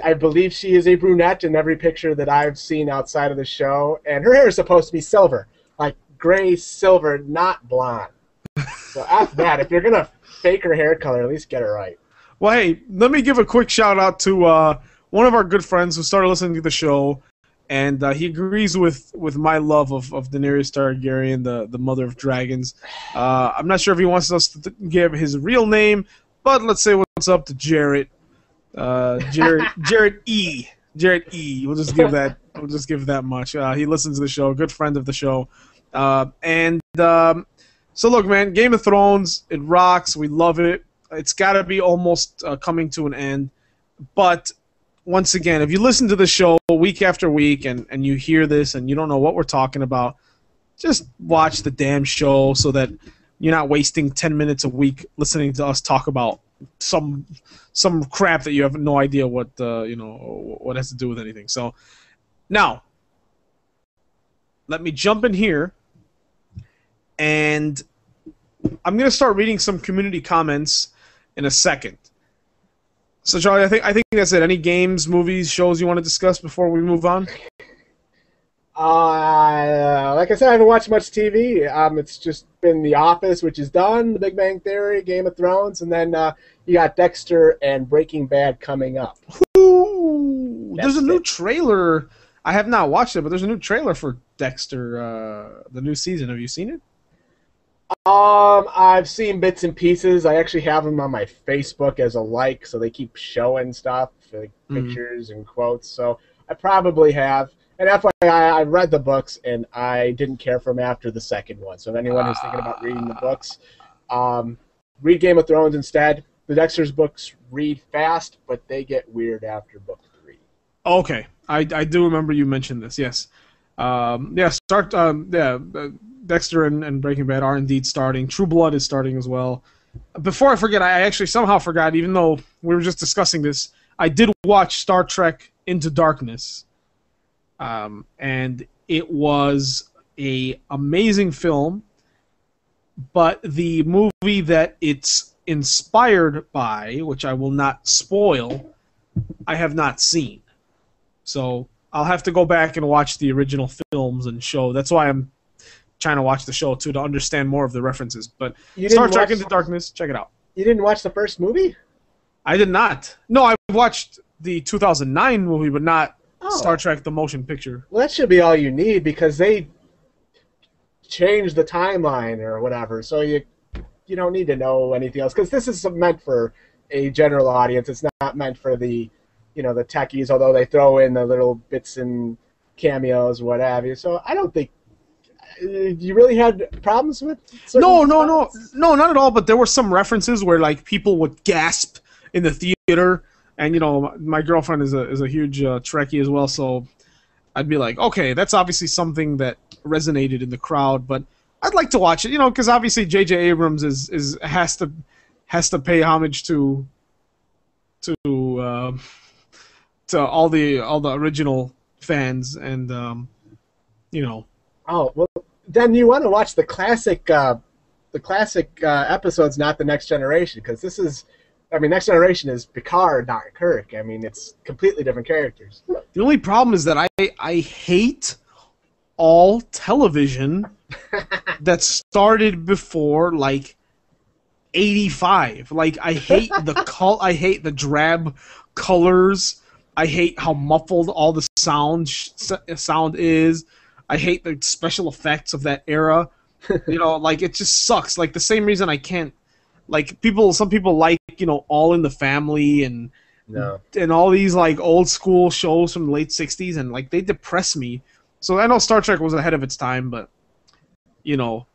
I believe she is a brunette in every picture that I've seen outside of the show, and her hair is supposed to be silver, like gray silver, not blonde. So after that, if you're gonna fake her hair color, at least get it right. Well, hey, let me give a quick shout out to uh, one of our good friends who started listening to the show, and uh, he agrees with, with my love of, of Daenerys Targaryen, the, the mother of dragons. Uh, I'm not sure if he wants us to give his real name, but let's say what's up to Jarrett. Uh, Jarrett Jarrett E. Jarrett E. We'll just give that. We'll just give that much. Uh, he listens to the show. Good friend of the show. Uh, and um, so look, man, Game of Thrones, it rocks. We love it. It's got to be almost uh, coming to an end. But once again, if you listen to the show week after week and, and you hear this and you don't know what we're talking about, just watch the damn show so that you're not wasting 10 minutes a week listening to us talk about some some crap that you have no idea what uh, you know what has to do with anything. So now let me jump in here and I'm gonna start reading some community comments in a second. So Charlie, I think I think that's it. Any games, movies, shows you want to discuss before we move on? Uh, like I said, I haven't watched much TV. Um, it's just been The Office, which is done, The Big Bang Theory, Game of Thrones, and then uh, you got Dexter and Breaking Bad coming up. Ooh, there's a new it. trailer. I have not watched it, but there's a new trailer for Dexter, uh, the new season. Have you seen it? Um, I've seen bits and pieces. I actually have them on my Facebook as a like, so they keep showing stuff, like Mhm. pictures and quotes. So I probably have. And FYI, I read the books and I didn't care for them after the second one. So if anyone who's thinking about reading the books, um, read Game of Thrones instead. The Dexter's books read fast, but they get weird after book three. Okay, I, I do remember you mentioned this. Yes, um, yeah. Start. Um, yeah, uh, Dexter and, and Breaking Bad are indeed starting. True Blood is starting as well. Before I forget, I actually somehow forgot. Even though we were just discussing this, I did watch Star Trek Into Darkness, um, and it was a amazing film. But the movie that it's inspired by, which I will not spoil, I have not seen. So I'll have to go back and watch the original films and show. That's why I'm trying to watch the show too to understand more of the references. But You Star Trek watch- Into Darkness, check it out. You didn't watch the first movie? I did not. No, I watched the 2009 movie, but not Oh. Star Trek: The Motion Picture. Well, that should be all you need because they changed the timeline or whatever. So you you don't need to know anything else because this is meant for a general audience. It's not meant for the you know the techies, although they throw in the little bits and cameos, what have you. So I don't think you really had problems with. No, no, no, spots? no, not at all. But there were some references where like people would gasp in the theater and you know my, my girlfriend is a is a huge uh, Trekkie as well, so I'd be like, okay, that's obviously something that resonated in the crowd, but I'd like to watch it, you know, because obviously J.J. Abrams is is has to has to pay homage to to uh, to all the all the original fans, and um, you know, Oh well, then you want to watch the classic, uh, the classic uh, episodes, not the Next Generation, because this is, I mean, Next Generation is Picard, not Kirk. I mean, it's completely different characters. the only problem is that I I hate all television that started before like 85 like i hate the col i hate the drab colors i hate how muffled all the sound sh- sound is i hate the special effects of that era. You know like it just sucks. Like the same reason i can't like people some people like you know all in the family and No. and all these like old school shows from the late 60s and like they depress me. So i know star trek was ahead of its time but you know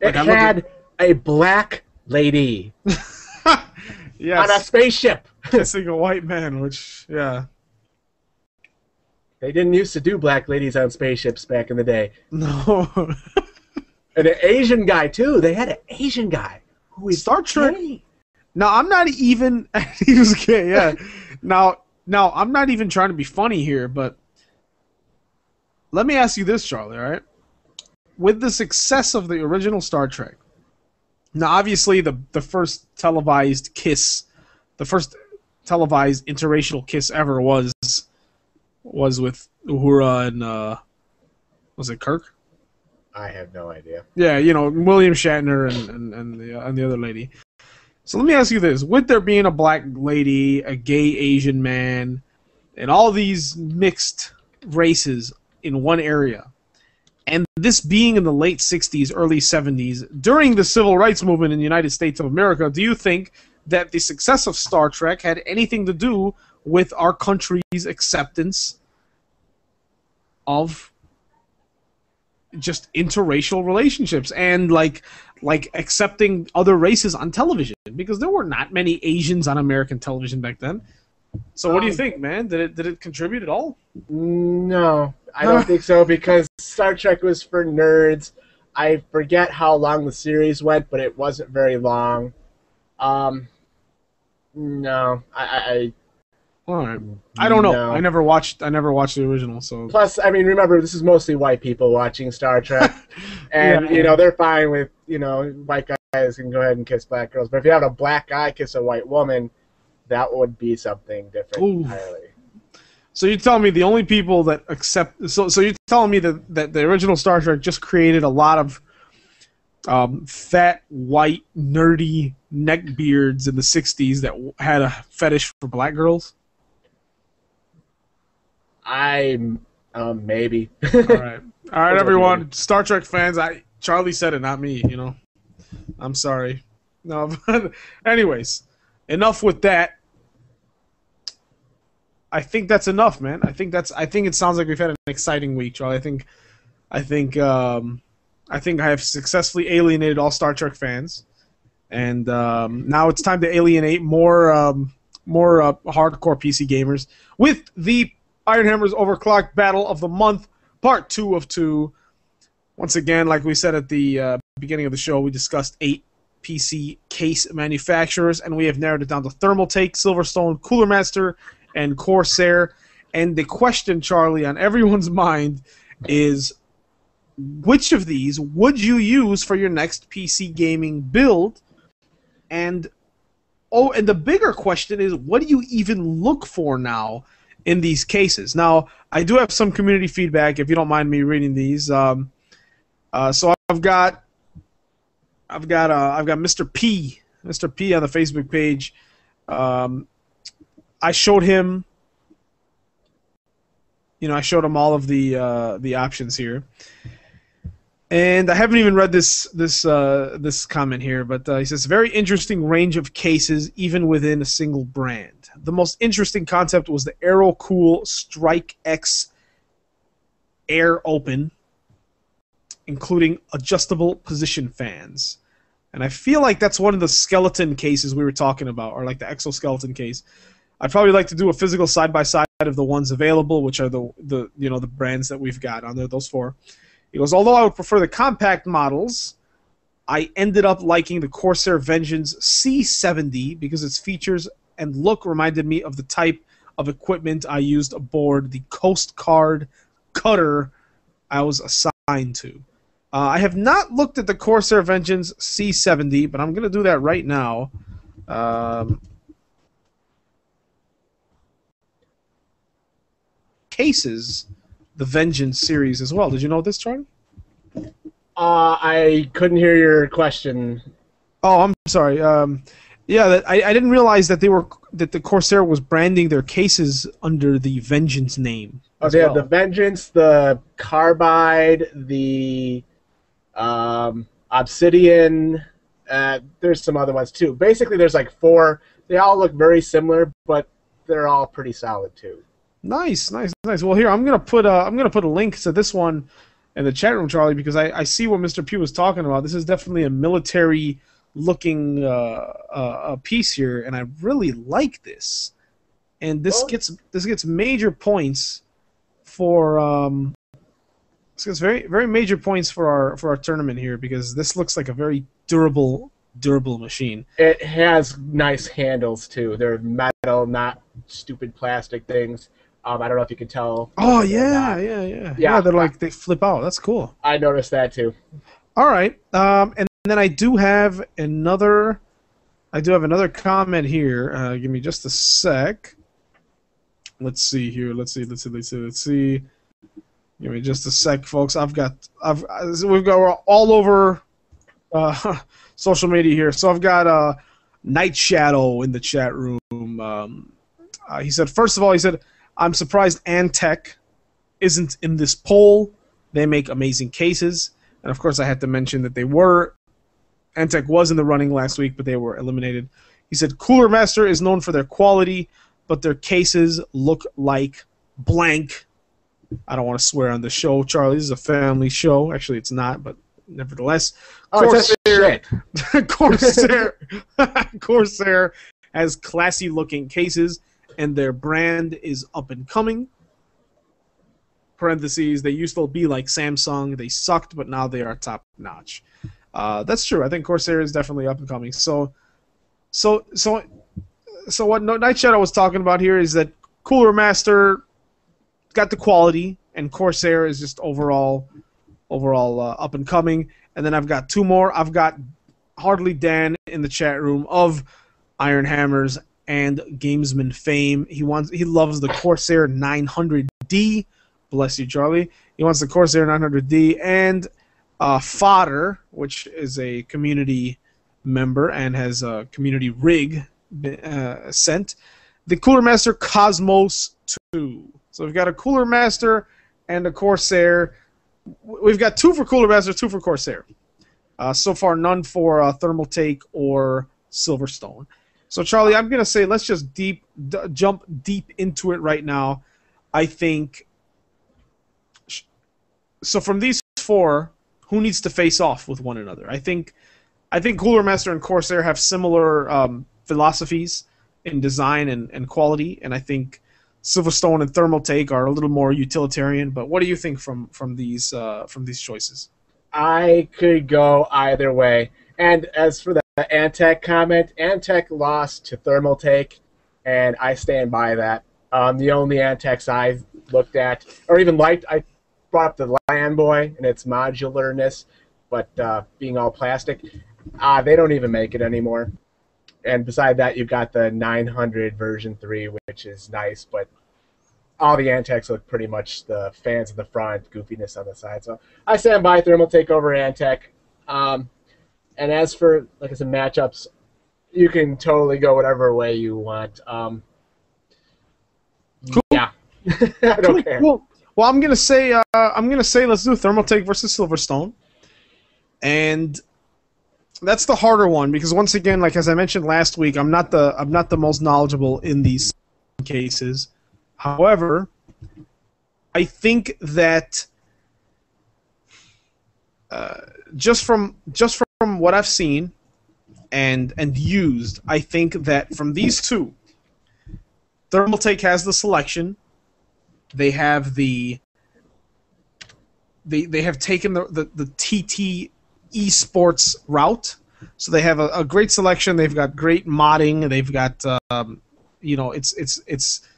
It Like, I look had a black lady on a yes spaceship. kissing a white man which yeah They didn't used to do black ladies on spaceships back in the day. no And an Asian guy too. They had an Asian guy who is Star Trek- gay. now i'm not even he was gay yeah now now i'm not even trying to be funny here but let me ask you this charlie all right with the success of the original star trek now obviously the the first televised kiss the first televised interracial kiss ever was was with uhura and uh was it kirk I have no idea. Yeah, you know William Shatner and and and the uh, and the other lady. So let me ask you this: With there being a black lady, a gay Asian man, and all these mixed races in one area, and this being in the late '60s, early '70s, during the civil rights movement in the United States of America, do you think that the success of Star Trek had anything to do with our country's acceptance of just interracial relationships and like like accepting other races on television because there were not many Asians on American television back then. So what do you Um, think, man? Did it did it contribute at all? No, I don't think so because Star Trek was for nerds. I forget how long the series went, but it wasn't very long. Um, no, I, I All right. I don't know. No. I never watched I never watched the original, so Plus, I mean, remember this is mostly white people watching Star Trek, and Yeah. you know they're fine with you know white guys can go ahead and kiss black girls, but if you have a black guy kiss a white woman, that would be something different Ooh. entirely. So you're telling me the only people that accept so so you're telling me that that the original Star Trek just created a lot of um, fat white nerdy neckbeards in the '60s that w- had a fetish for black girls. I'm um, maybe. All right, all right, everyone, Star Trek fans. I Charlie said it, not me. You know, I'm sorry. No, but anyways, enough with that. I think that's enough, man. I think that's. I think it sounds like we've had an exciting week, Charlie. I think, I think, um, I think I have successfully alienated all Star Trek fans, and um, now it's time to alienate more, um, more uh, hardcore PC gamers with the Ironhammers Overclocked Battle of the Month, Part Two of Two. Once again, like we said at the uh, beginning of the show, we discussed eight PC case manufacturers, and we have narrowed it down to Thermaltake, Silverstone, Cooler Master, and Corsair. And the question, Charlie, on everyone's mind is which of these would you use for your next PC gaming build? And oh, and the bigger question is what do you even look for now in these cases? Now, I do have some community feedback if you don't mind me reading these. Um, uh, so I've got I've got uh, I've got Mr. P, Mr. P on the Facebook page. Um, I showed him, you know, I showed him all of the uh, the options here, and I haven't even read this this uh, this comment here, but uh, he says very interesting range of cases even within a single brand. The most interesting concept was the Aerocool Strike X Air Open, including adjustable position fans. And I feel like that's one of the skeleton cases we were talking about, or like the exoskeleton case. I'd probably like to do a physical side by side of the ones available, which are the the you know the brands that we've got on there. Those four. He goes, although I would prefer the compact models, I ended up liking the Corsair Vengeance C70 because its features and look reminded me of the type of equipment I used aboard the Coast Guard cutter I was assigned to. Uh, I have not looked at the Corsair Vengeance C70, but I'm going to do that right now. Um, cases the Vengeance series as well. Did you know this, Charlie? Uh, I couldn't hear your question. Oh, I'm sorry. Um, yeah, that, I, I didn't realize that they were that the Corsair was branding their cases under the Vengeance name. Oh, have well. the Vengeance, the Carbide, the um, Obsidian. Uh, there's some other ones too. Basically, there's like four. They all look very similar, but they're all pretty solid too. Nice, nice, nice. Well, here I'm gonna put a I'm gonna put a link to this one in the chat room, Charlie, because I, I see what Mr. Pugh was talking about. This is definitely a military looking uh, uh, piece here, and I really like this. And this gets this gets major points for um, this gets very very major points for our for our tournament here because this looks like a very durable durable machine. It has nice handles too. They're metal, not stupid plastic things. Um, I don't know if you can tell. Oh yeah, yeah, yeah, yeah. Yeah. They're like they flip out. That's cool. I noticed that too. All right. Um, and then I do have another. I do have another comment here. Uh, give me just a sec. Let's see here. Let's see. Let's see. Let's see. Let's see. Give me just a sec, folks. I've got. I've. We've got. We're all over uh, social media here. So I've got uh, Night Shadow in the chat room. Um, uh, he said, first of all, he said, I'm surprised Antec isn't in this poll. They make amazing cases. And of course, I had to mention that they were. Antec was in the running last week, but they were eliminated. He said Cooler Master is known for their quality, but their cases look like blank. I don't want to swear on the show, Charlie. This is a family show. Actually, it's not, but nevertheless, Oh, Corsair. Corsair, Corsair has classy looking cases, and their brand is up and coming. Parentheses, they used to be like Samsung. They sucked, but now they are top notch. Uh, that's true. I think Corsair is definitely up and coming. So, so, so, so what Night Shadow was talking about here is that Cooler Master got the quality, and Corsair is just overall, overall uh, up and coming. And then I've got two more. I've got Hardly Dan in the chat room of Ironhammers and Gamesman fame. He wants, he loves the Corsair 900D. Bless you, Charlie. He wants the Corsair 900D and uh, Fodder, which is a community member and has a community rig uh, sent. The Cooler Master Cosmos 2. So we've got a Cooler Master and a Corsair. We've got two for Cooler Master, two for Corsair. Uh, so far, none for uh, Thermaltake or Silverstone. So Charlie, I'm gonna say let's just deep d- jump deep into it right now. I think. So from these four, who needs to face off with one another? I think, I think Cooler Master and Corsair have similar um, philosophies in design and, and quality, and I think Silverstone and Thermaltake are a little more utilitarian. But what do you think from from these uh, from these choices? I could go either way. And as for the Antec comment, Antec lost to Thermaltake, and I stand by that. Um, the only Antecs I've looked at, or even liked, I brought up the Lanboy and its modularness, but uh, being all plastic, uh, they don't even make it anymore. And beside that, you've got the 900 version 3, which is nice, but all the Antecs look pretty much the fans in the front, goofiness on the side. So I stand by Thermaltake over Antec. Um, and as for like I said, matchups, you can totally go whatever way you want. Um, Cool. Yeah, I don't Cool, care. cool. Well, I'm gonna say uh, I'm gonna say let's do Thermaltake versus Silverstone, and that's the harder one because once again, like as I mentioned last week, I'm not the I'm not the most knowledgeable in these cases. However, I think that just from just from what I've seen and and used, I think that from these two, Thermaltake has the selection. They have the they they have taken the the, the TT esports route. So they have a, a great selection. They've got great modding. They've got um, you know it's it's it's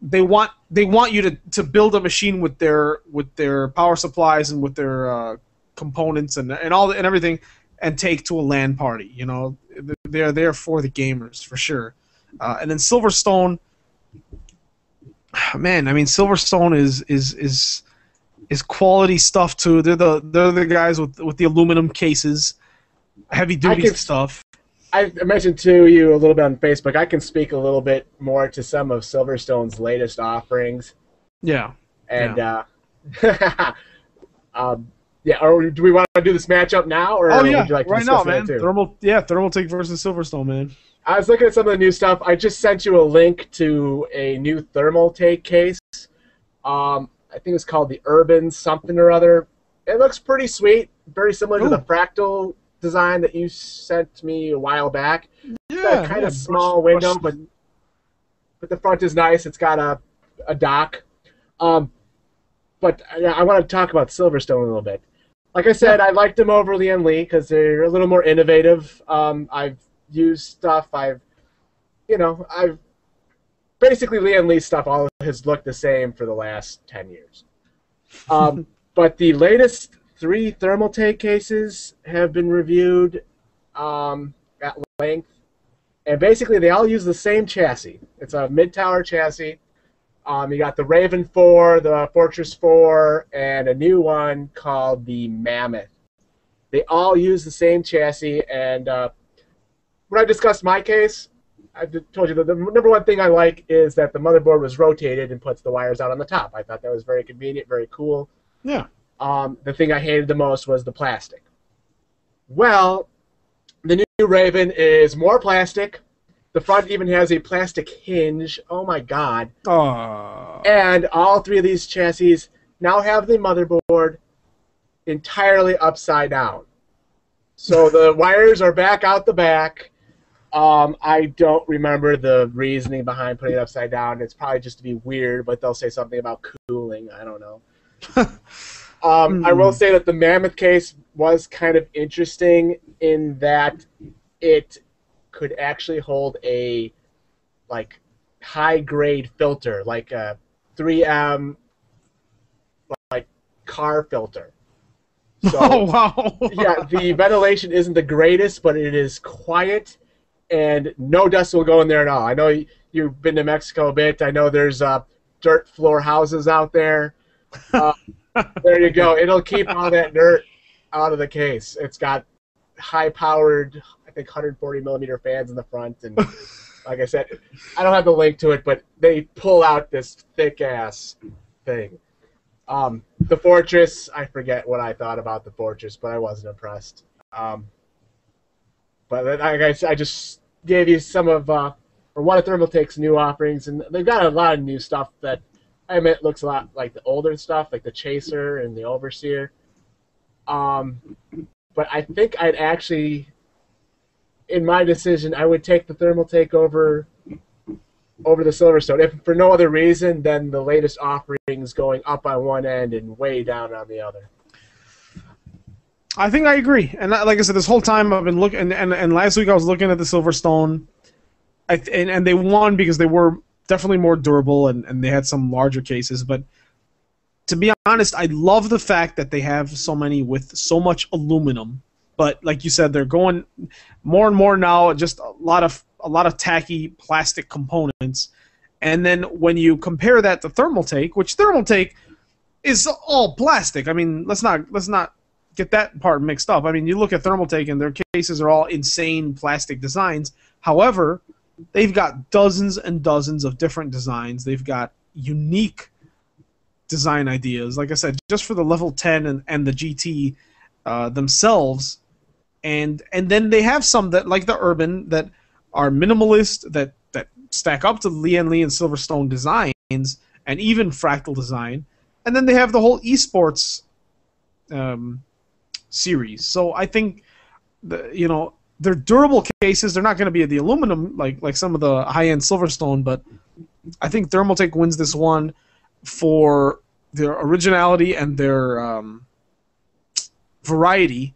they want they want you to, to build a machine with their with their power supplies and with their uh, components and and all the, and everything and take to a LAN party. You know they're there for the gamers for sure. Uh, and then Silverstone, man, I mean Silverstone is is is is quality stuff too. They're the they're the guys with with the aluminum cases, heavy duty can- stuff. I mentioned to you a little bit on Facebook. I can speak a little bit more to some of Silverstone's latest offerings, Yeah. and uh, um, yeah. Or do we want to do this matchup now, or Oh yeah, would you like to right now, man. Thermal, yeah, Thermaltake versus Silverstone, man. I was looking at some of the new stuff. I just sent you a link to a new Thermaltake case. Um, I think it's called the Urban something or other. It looks pretty sweet, very similar to the fractal design that you sent me a while back. Yeah, kind yeah, of small brush- window, brush- but but the front is nice. It's got a a dock. Um, but I, I want to talk about Silverstone a little bit. Like I said, I liked them over Lian Li because they're a little more innovative. Um, I've used stuff. I've, you know, I've basically Lian Li stuff all has looked the same for the last ten years. Um, but the latest three Thermaltake cases have been reviewed um, at length, and basically they all use the same chassis. It's a mid-tower chassis. Um, you got the Raven 4, the Fortress 4, and a new one called the Mammoth. They all use the same chassis, and uh, when I discussed my case, I told you that the number one thing I like is that the motherboard was rotated and puts the wires out on the top. I thought that was very convenient, very cool. Yeah. Um, the thing I hated the most was the plastic. Well, the new Raven is more plastic. The front even has a plastic hinge. Oh my god. Uh, And all three of these chassis now have the motherboard entirely upside down. So the wires are back out the back. Um, I don't remember the reasoning behind putting it upside down. It's probably just to be weird, but they'll say something about cooling. I don't know. um, I will say that the Mammoth case was kind of interesting in that it could actually hold a like high grade filter, like a 3M like car filter. So oh wow. yeah, the ventilation isn't the greatest, but it is quiet, and no dust will go in there at all. I know you've been to Mexico a bit. I know there's uh, dirt floor houses out there. Uh, there you go. It'll keep all that dirt out of the case. It's got high-powered, Think, 140 millimeter fans in the front, and like I said, I don't have the link to it, but they pull out this thick-ass thing. Um, the Fortress, I forget what I thought about the Fortress, but I wasn't impressed. Um, but like I, I just gave you some of, uh, or one of Thermaltake's new offerings, and they've got a lot of new stuff that I admit looks a lot like the older stuff, like the Chaser and the Overseer. Um, but I think I'd actually, in my decision, I would take the Thermaltake over over the Silverstone, if for no other reason than the latest offerings going up on one end and way down on the other. I think I agree. And like I said, this whole time I've been looking, and, and, and last week I was looking at the Silverstone, th- and, and they won because they were definitely more durable and, and they had some larger cases. But to be honest, I love the fact that they have so many with so much aluminum. But like you said, they're going more and more now. Just a lot of a lot of tacky plastic components. And then when you compare that to Thermaltake, which Thermaltake is all plastic. I mean, let's not let's not get that part mixed up. I mean, you look at Thermaltake and their cases are all insane plastic designs. However, they've got dozens and dozens of different designs. They've got unique design ideas. Like I said, just for the level 10 and, and the GT uh, themselves. And and then they have some that like the Urban that are minimalist that that stack up to Lian Li and Silverstone designs and even fractal design. And then they have the whole esports um, series. So I think the you know they're durable cases. They're not going to be the aluminum like like some of the high end Silverstone, but I think Thermaltake wins this one for their originality and their um, variety,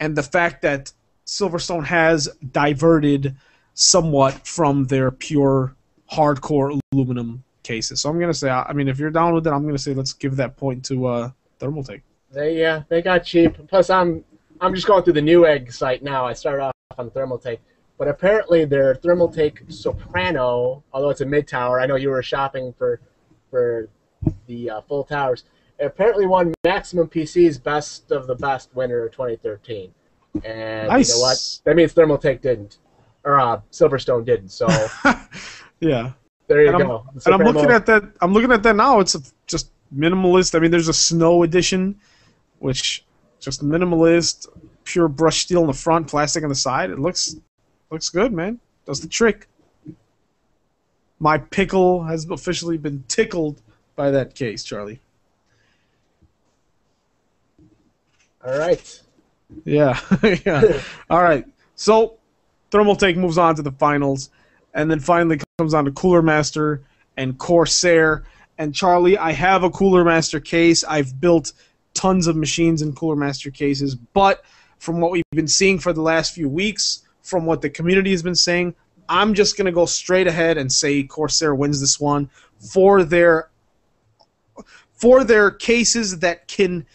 and the fact that Silverstone has diverted somewhat from their pure hardcore aluminum cases. So I'm gonna say, I mean, if you're down with it, I'm gonna say let's give that point to uh, Thermaltake. They yeah, they got cheap. Plus, I'm I'm just going through the Newegg site now. I started off on Thermaltake, but apparently their Thermaltake Soprano, although it's a mid tower, I know you were shopping for for the uh, full towers. Apparently won Maximum PC's Best of the Best winner of 2013. And Nice. you know what? That means Thermal Thermaltake didn't, or uh, Silverstone didn't. So yeah. there you And I'm- go. And I'm looking at that. I'm looking at that now. It's a, just minimalist. I mean, there's a snow edition, which just minimalist, pure brush steel in the front, plastic on the side. It looks looks good, man. Does the trick. My pickle has officially been tickled by that case, Charlie. All right. Yeah, yeah. All right. So, Thermal Thermaltake moves on to the finals, and then finally comes on to Cooler Master and Corsair. And Charlie, I have a Cooler Master case. I've built tons of machines in Cooler Master cases, but from what we've been seeing for the last few weeks, from what the community has been saying, I'm just gonna go straight ahead and say Corsair wins this one for their for their cases that can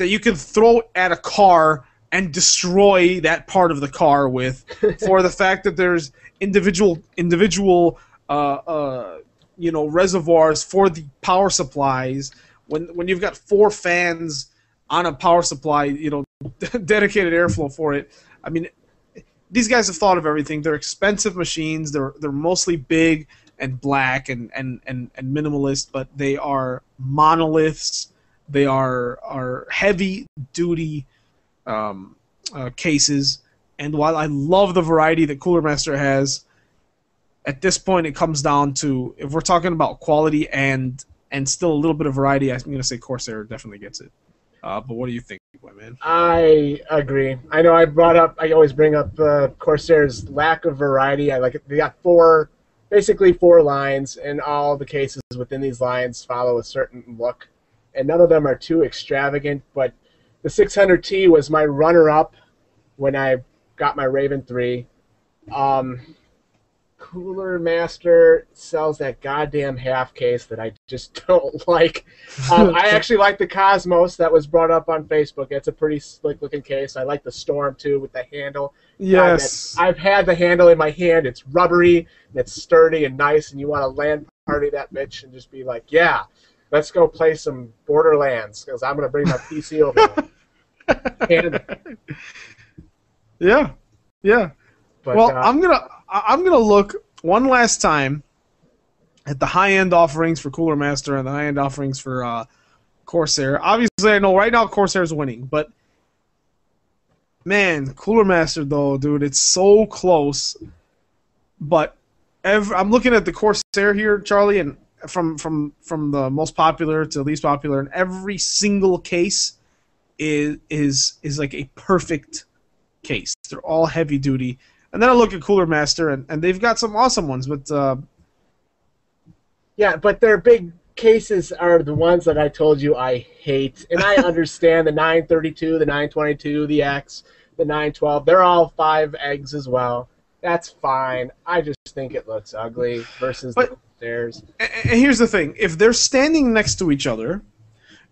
that you can throw at a car and destroy that part of the car with for the fact that there's individual individual uh, uh, you know reservoirs for the power supplies. When when you've got four fans on a power supply you know dedicated airflow for it i mean these guys have thought of everything. They're expensive machines. They're they're mostly big and black and and and, and minimalist but they are monoliths they are are heavy duty um, uh, cases. And while I love the variety that Cooler Master has, at this point it comes down to if we're talking about quality and and still a little bit of variety, I'm to say Corsair definitely gets it. Uh, but what do you think, man? I agree. I know I brought up. I always bring up uh, Corsair's lack of variety. I like it. They got four, basically four lines, and all the cases within these lines follow a certain look, and none of them are too extravagant. But the 600T was my runner-up when I got my Raven three. Um, Cooler Master sells that goddamn half case that I just don't like. Um, I actually like the Cosmos that was brought up on Facebook. It's a pretty slick looking case. I like the Storm too with the handle. yes. I've had the handle in my hand. It's rubbery and it's sturdy and nice, and you want to LAN party that bitch and just be like, yeah, let's go play some Borderlands because I'm gonna bring my PC over. yeah. Yeah. but well, uh, I'm gonna I'm gonna look one last time at the high end offerings for Cooler Master and the high end offerings for uh, Corsair. Obviously, I know right now Corsair's winning, but man, Cooler Master though, dude, it's so close. But ev- I'm looking at the Corsair here, Charlie, and from from from the most popular to least popular, and every single case is is is like a perfect case. They're all heavy duty. And then I look at Cooler Master, and, and they've got some awesome ones, but uh, Yeah, but their big cases are the ones that I told you I hate. And I understand the 932, the 922, the X, the 912. They're all five eggs as well. That's fine. I just think it looks ugly versus But- theirs. and, and here's the thing: if they're standing next to each other,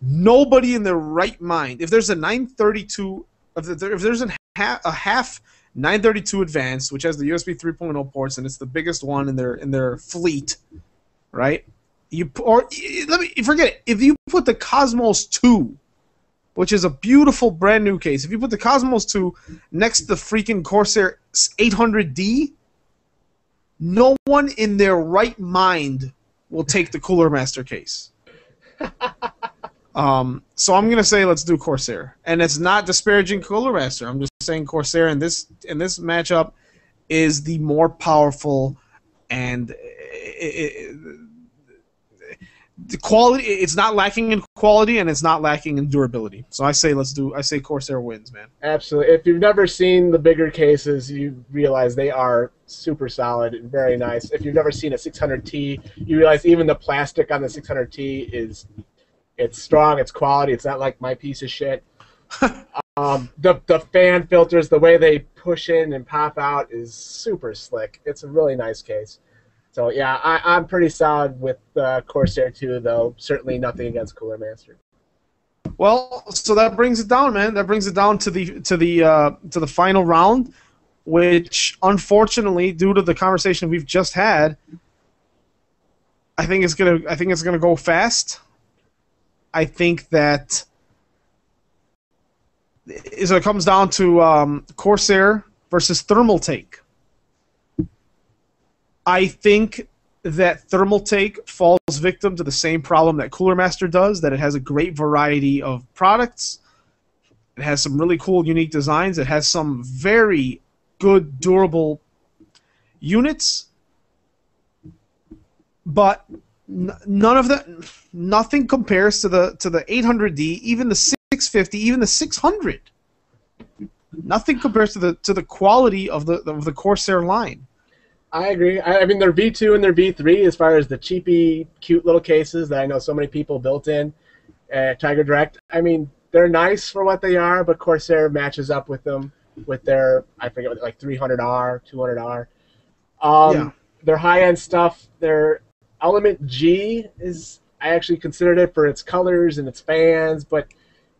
nobody in their right mind, if there's a 932, if there's a half, a half 932 Advanced, which has the USB 3.0 ports, and it's the biggest one in their in their fleet, right? You or let me forget it. If you put the Cosmos 2, which is a beautiful brand new case, if you put the Cosmos 2 next to the freaking Corsair 800D, no one in their right mind will take the Cooler Master case. um, so I'm gonna say let's do Corsair, and it's not disparaging Cooler Master. I'm just saying Corsair in this in this matchup is the more powerful and i- i- the quality it's not lacking in quality and it's not lacking in durability. So I say let's do I say Corsair wins, man. Absolutely. If you've never seen the bigger cases, you realize they are super solid and very nice. If you've never seen a 600T, you realize even the plastic on the 600T is it's strong, it's quality. It's not like my piece of shit. um, the the fan filters, the way they push in and pop out is super slick. It's a really nice case. So yeah, I, I'm pretty solid with uh, Corsair 2, though certainly nothing against Cooler Master. Well, so that brings it down, man. That brings it down to the to the uh, to the final round, which unfortunately, due to the conversation we've just had, I think it's gonna I think it's gonna go fast. I think that so it comes down to um, Corsair versus Thermaltake. I think that Thermaltake falls victim to the same problem that Cooler Master does, that it has a great variety of products. It has some really cool, unique designs. It has some very good, durable units. But none of that, nothing compares to the to the 800D, even the 650, even the 600. Nothing compares to the to the quality of the of the Corsair line. I agree. I, I mean, their V2 and they're V3, as far as the cheapy, cute little cases that I know so many people built in at TigerDirect. I mean, they're nice for what they are, but Corsair matches up with them with their I forget what, like 300R, 200R. Um, Yeah. Their high end stuff, their Element G is I actually considered it for its colors and its fans, but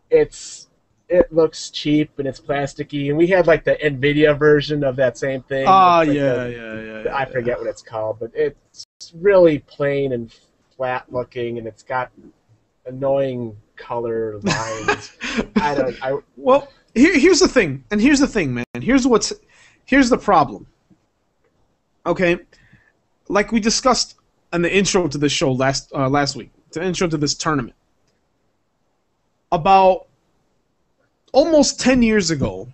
it's it looks cheap and it's plasticky. And we had like the Nvidia version of that same thing. Like yeah, the- yeah, yeah, yeah. I forget what it's called, but it's really plain and flat looking, and it's got annoying color lines. I don't. I Well, here, here's the thing, and here's the thing, man. Here's what's, here's the problem. Okay, like we discussed in the intro to this show last uh, last week, the intro to this tournament, about almost ten years ago,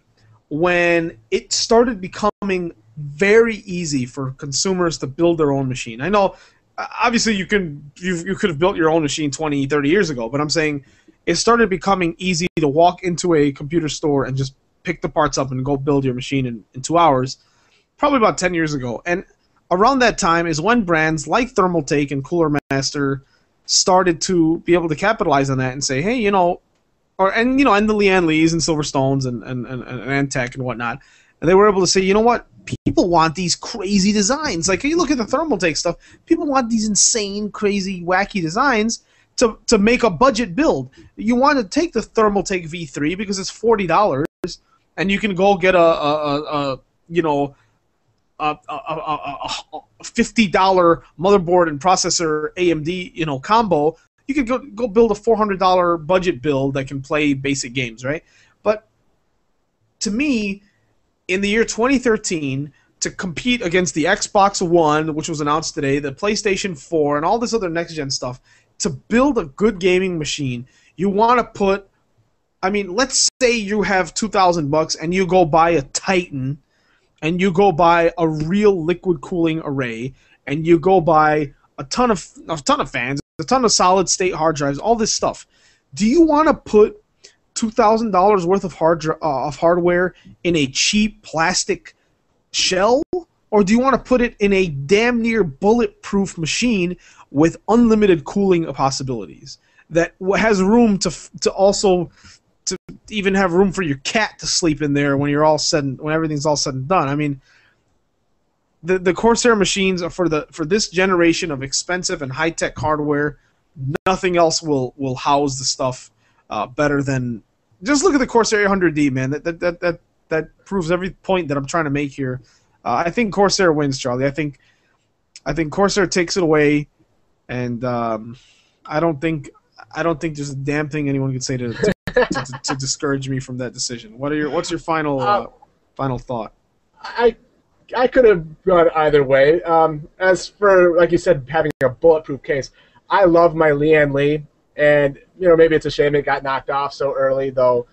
when it started becoming very easy for consumers to build their own machine. I know, obviously, you can you you could have built your own machine 20, 30 years ago, but I'm saying it started becoming easy to walk into a computer store and just pick the parts up and go build your machine in, in two hours, probably about 10 years ago. And around that time is when brands like Thermaltake and Cooler Master started to be able to capitalize on that and say, hey, you know, or and you know, and the Lian Lis and Silverstones and and, and, and Antec and whatnot. And they were able to say, you know what? People want these crazy designs. Like you look at the Thermaltake stuff, people want these insane, crazy, wacky designs to, to make a budget build. You want to take the Thermaltake V3 because it's forty dollars, and you can go get a, a, a, a you know a, a, a, a, a fifty dollar motherboard and processor AMD you know combo. You could go go build a four hundred dollar budget build that can play basic games, right? But to me, in the year 2013, to compete against the Xbox One, which was announced today, the PlayStation 4, and all this other next gen stuff, to build a good gaming machine, you want to put. I mean, let's say you have two thousand bucks and you go buy a Titan, and you go buy a real liquid cooling array, and you go buy a ton of a ton of fans, a ton of solid state hard drives, all this stuff. Do you want to put two thousand dollars worth of hard uh, of hardware in a cheap plastic shell, or do you want to put it in a damn near bulletproof machine with unlimited cooling possibilities that has room to to also to even have room for your cat to sleep in there when you're all said and, when everything's all said and done? I mean. The, the Corsair machines are for the for this generation of expensive and high tech hardware. Nothing else will will house the stuff uh, better than just look at the Corsair 800D, man. That that that that, that proves every point that I'm trying to make here. Uh, I think Corsair wins, Charlie. I think I think Corsair takes it away, and um, I don't think I don't think there's a damn thing anyone could say to to, to, to discourage me from that decision. What are your What's your final uh, Uh, final thought? I I could have gone either way. Um, as for like you said, having a bulletproof case, I love my Lian Li, and you know maybe it's a shame it got knocked off so early. Though,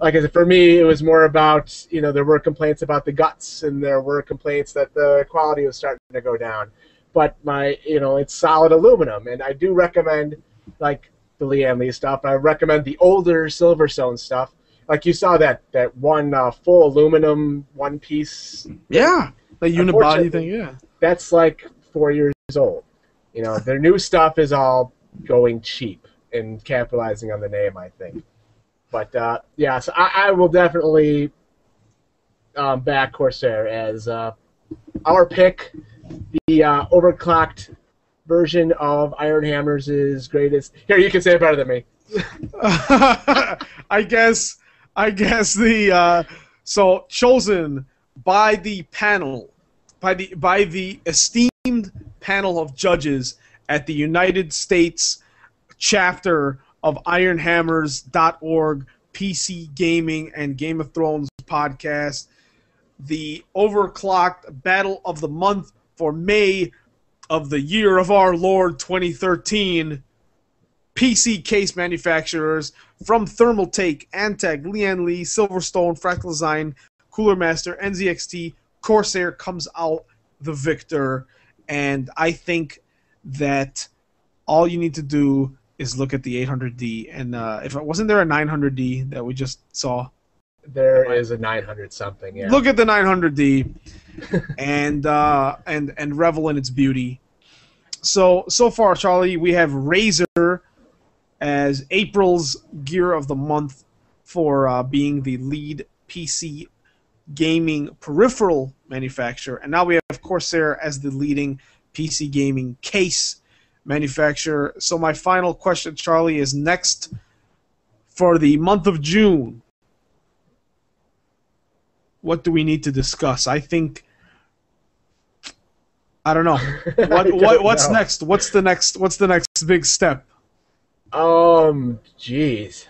like I said, for me, it was more about you know there were complaints about the guts, and there were complaints that the quality was starting to go down. but my you know it's solid aluminum, and I do recommend like the Lian Li stuff. I recommend the older Silverstone stuff. Like you saw that that one uh, full aluminum one piece. Yeah, the unibody thing. Yeah. That's like four years old. You know, their new stuff is all going cheap and capitalizing on the name. I think. But uh, yeah, so I, I will definitely um, back Corsair as uh, our pick. The uh, overclocked version of Ironhammer's is greatest. Here, you can say it better than me. I guess I guess the uh, so chosen by the panel by the by the esteemed panel of judges at the United States chapter of ironhammers.org PC gaming and Game of Thrones podcast. The overclocked battle of the month for May of the year of our Lord 2013 PC case manufacturers from Thermaltake, Antec, Lian Li, Silverstone, Fractal Design, Cooler Master, NZXT, Corsair comes out the victor. And I think that all you need to do is look at the 800D. And uh, if it wasn't there a 900D that we just saw, There is a 900 something. Yeah. look at the 900D and uh, and and revel in its beauty. So so far, Charlie, we have Razer as April's gear of the month for uh, being the lead PC gaming peripheral manufacturer, and now we have Corsair as the leading PC gaming case manufacturer. So my final question, Charlie, is next for the month of June what do we need to discuss? I think I don't know. I don't what what's know. next? What's the next what's the next big step? Um, jeez.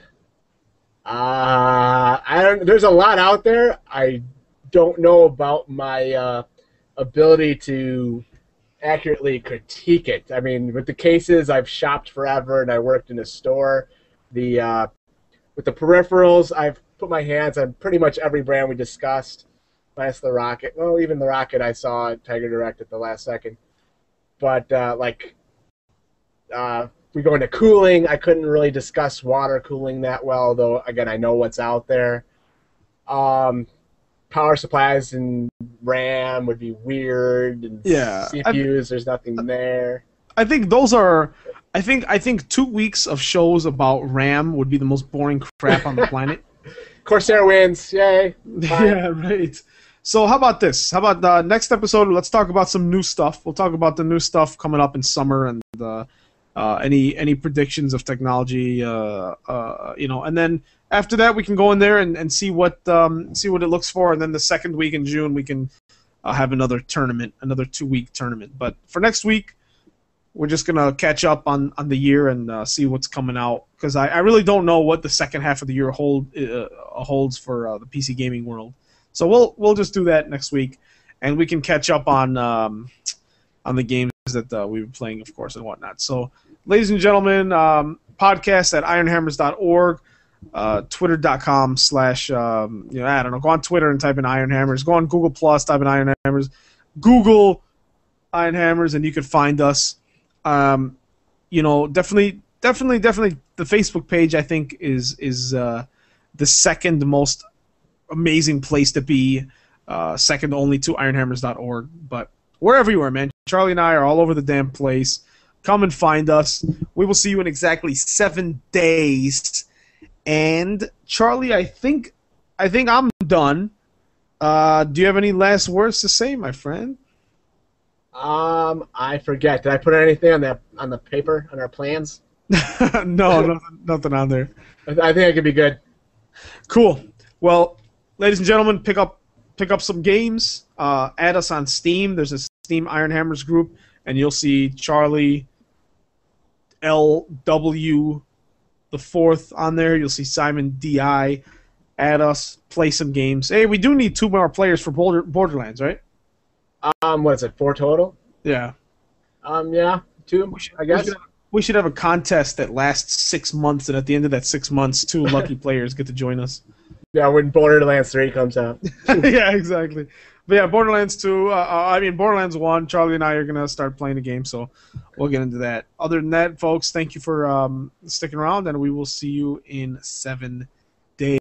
Uh, I don't. There's a lot out there. I don't know about my uh, ability to accurately critique it. I mean, with the cases, I've shopped forever, and I worked in a store. The uh, with the peripherals, I've put my hands on pretty much every brand we discussed, minus the ROCCAT. Well, even the ROCCAT I saw at TigerDirect at the last second. But uh, like, uh, we go into cooling. I couldn't really discuss water cooling that well, though. Again, I know what's out there. Um, power supplies and RAM would be weird, and Yeah, I- CPUs. there's nothing there. I think those are I think I think 2 weeks of shows about RAM would be the most boring crap on the planet. Corsair wins! Yay! Fine. yeah, right. So how about this? How about the next episode? Let's talk about some new stuff. We'll talk about the new stuff coming up in summer and uh, uh, any any predictions of technology. Uh, uh, you know, and then after that we can go in there and, and see what um, see what it looks for. And then the second week in June we can uh, have another tournament, another two week tournament. But for next week. We're just gonna catch up on, on the year and uh, see what's coming out because I, I really don't know what the second half of the year hold uh, holds for the PC gaming world. So we'll we'll just do that next week, and we can catch up on um, on the games that uh, we've been playing, of course, and whatnot. So, ladies and gentlemen, um, podcast at ironhammers.org, uh, twitter.com slash um, you know I don't know. Go on Twitter and type in Ironhammers. Go on Google Plus, type in Iron Hammers. Google Ironhammers, and you can find us. Um, you know, definitely, definitely, definitely, the Facebook page I think is is uh, the second most amazing place to be, uh, second only to ironhammers.org. But we're everywhere, man. Charlie and I are all over the damn place. Come and find us. We will see you in exactly seven days. And Charlie, I think, I think I'm done. Uh, do you have any last words to say, my friend? Um, I forget. Did I put anything on that on the paper on our plans? no, nothing, nothing on there. I, I think I could be good. Cool. Well, ladies and gentlemen, pick up pick up some games. Uh, add us on Steam. There's a Steam Ironhammers group, and you'll see Charlie L W the fourth on there. You'll see Simon Di. Add us. Play some games. Hey, we do need two more players for Border, Borderlands, right? Um, what is it? Four total? Yeah. Um, yeah, two. I We guess. should, we should have a contest that lasts six months, and at the end of that six months, two lucky players get to join us. Yeah, when Borderlands 3 comes out. yeah, exactly. But yeah, Borderlands 2. Uh, uh, I mean, Borderlands 1. Charlie and I are gonna start playing the game, so we'll get into that. Other than that, folks, thank you for um, sticking around, and we will see you in seven days.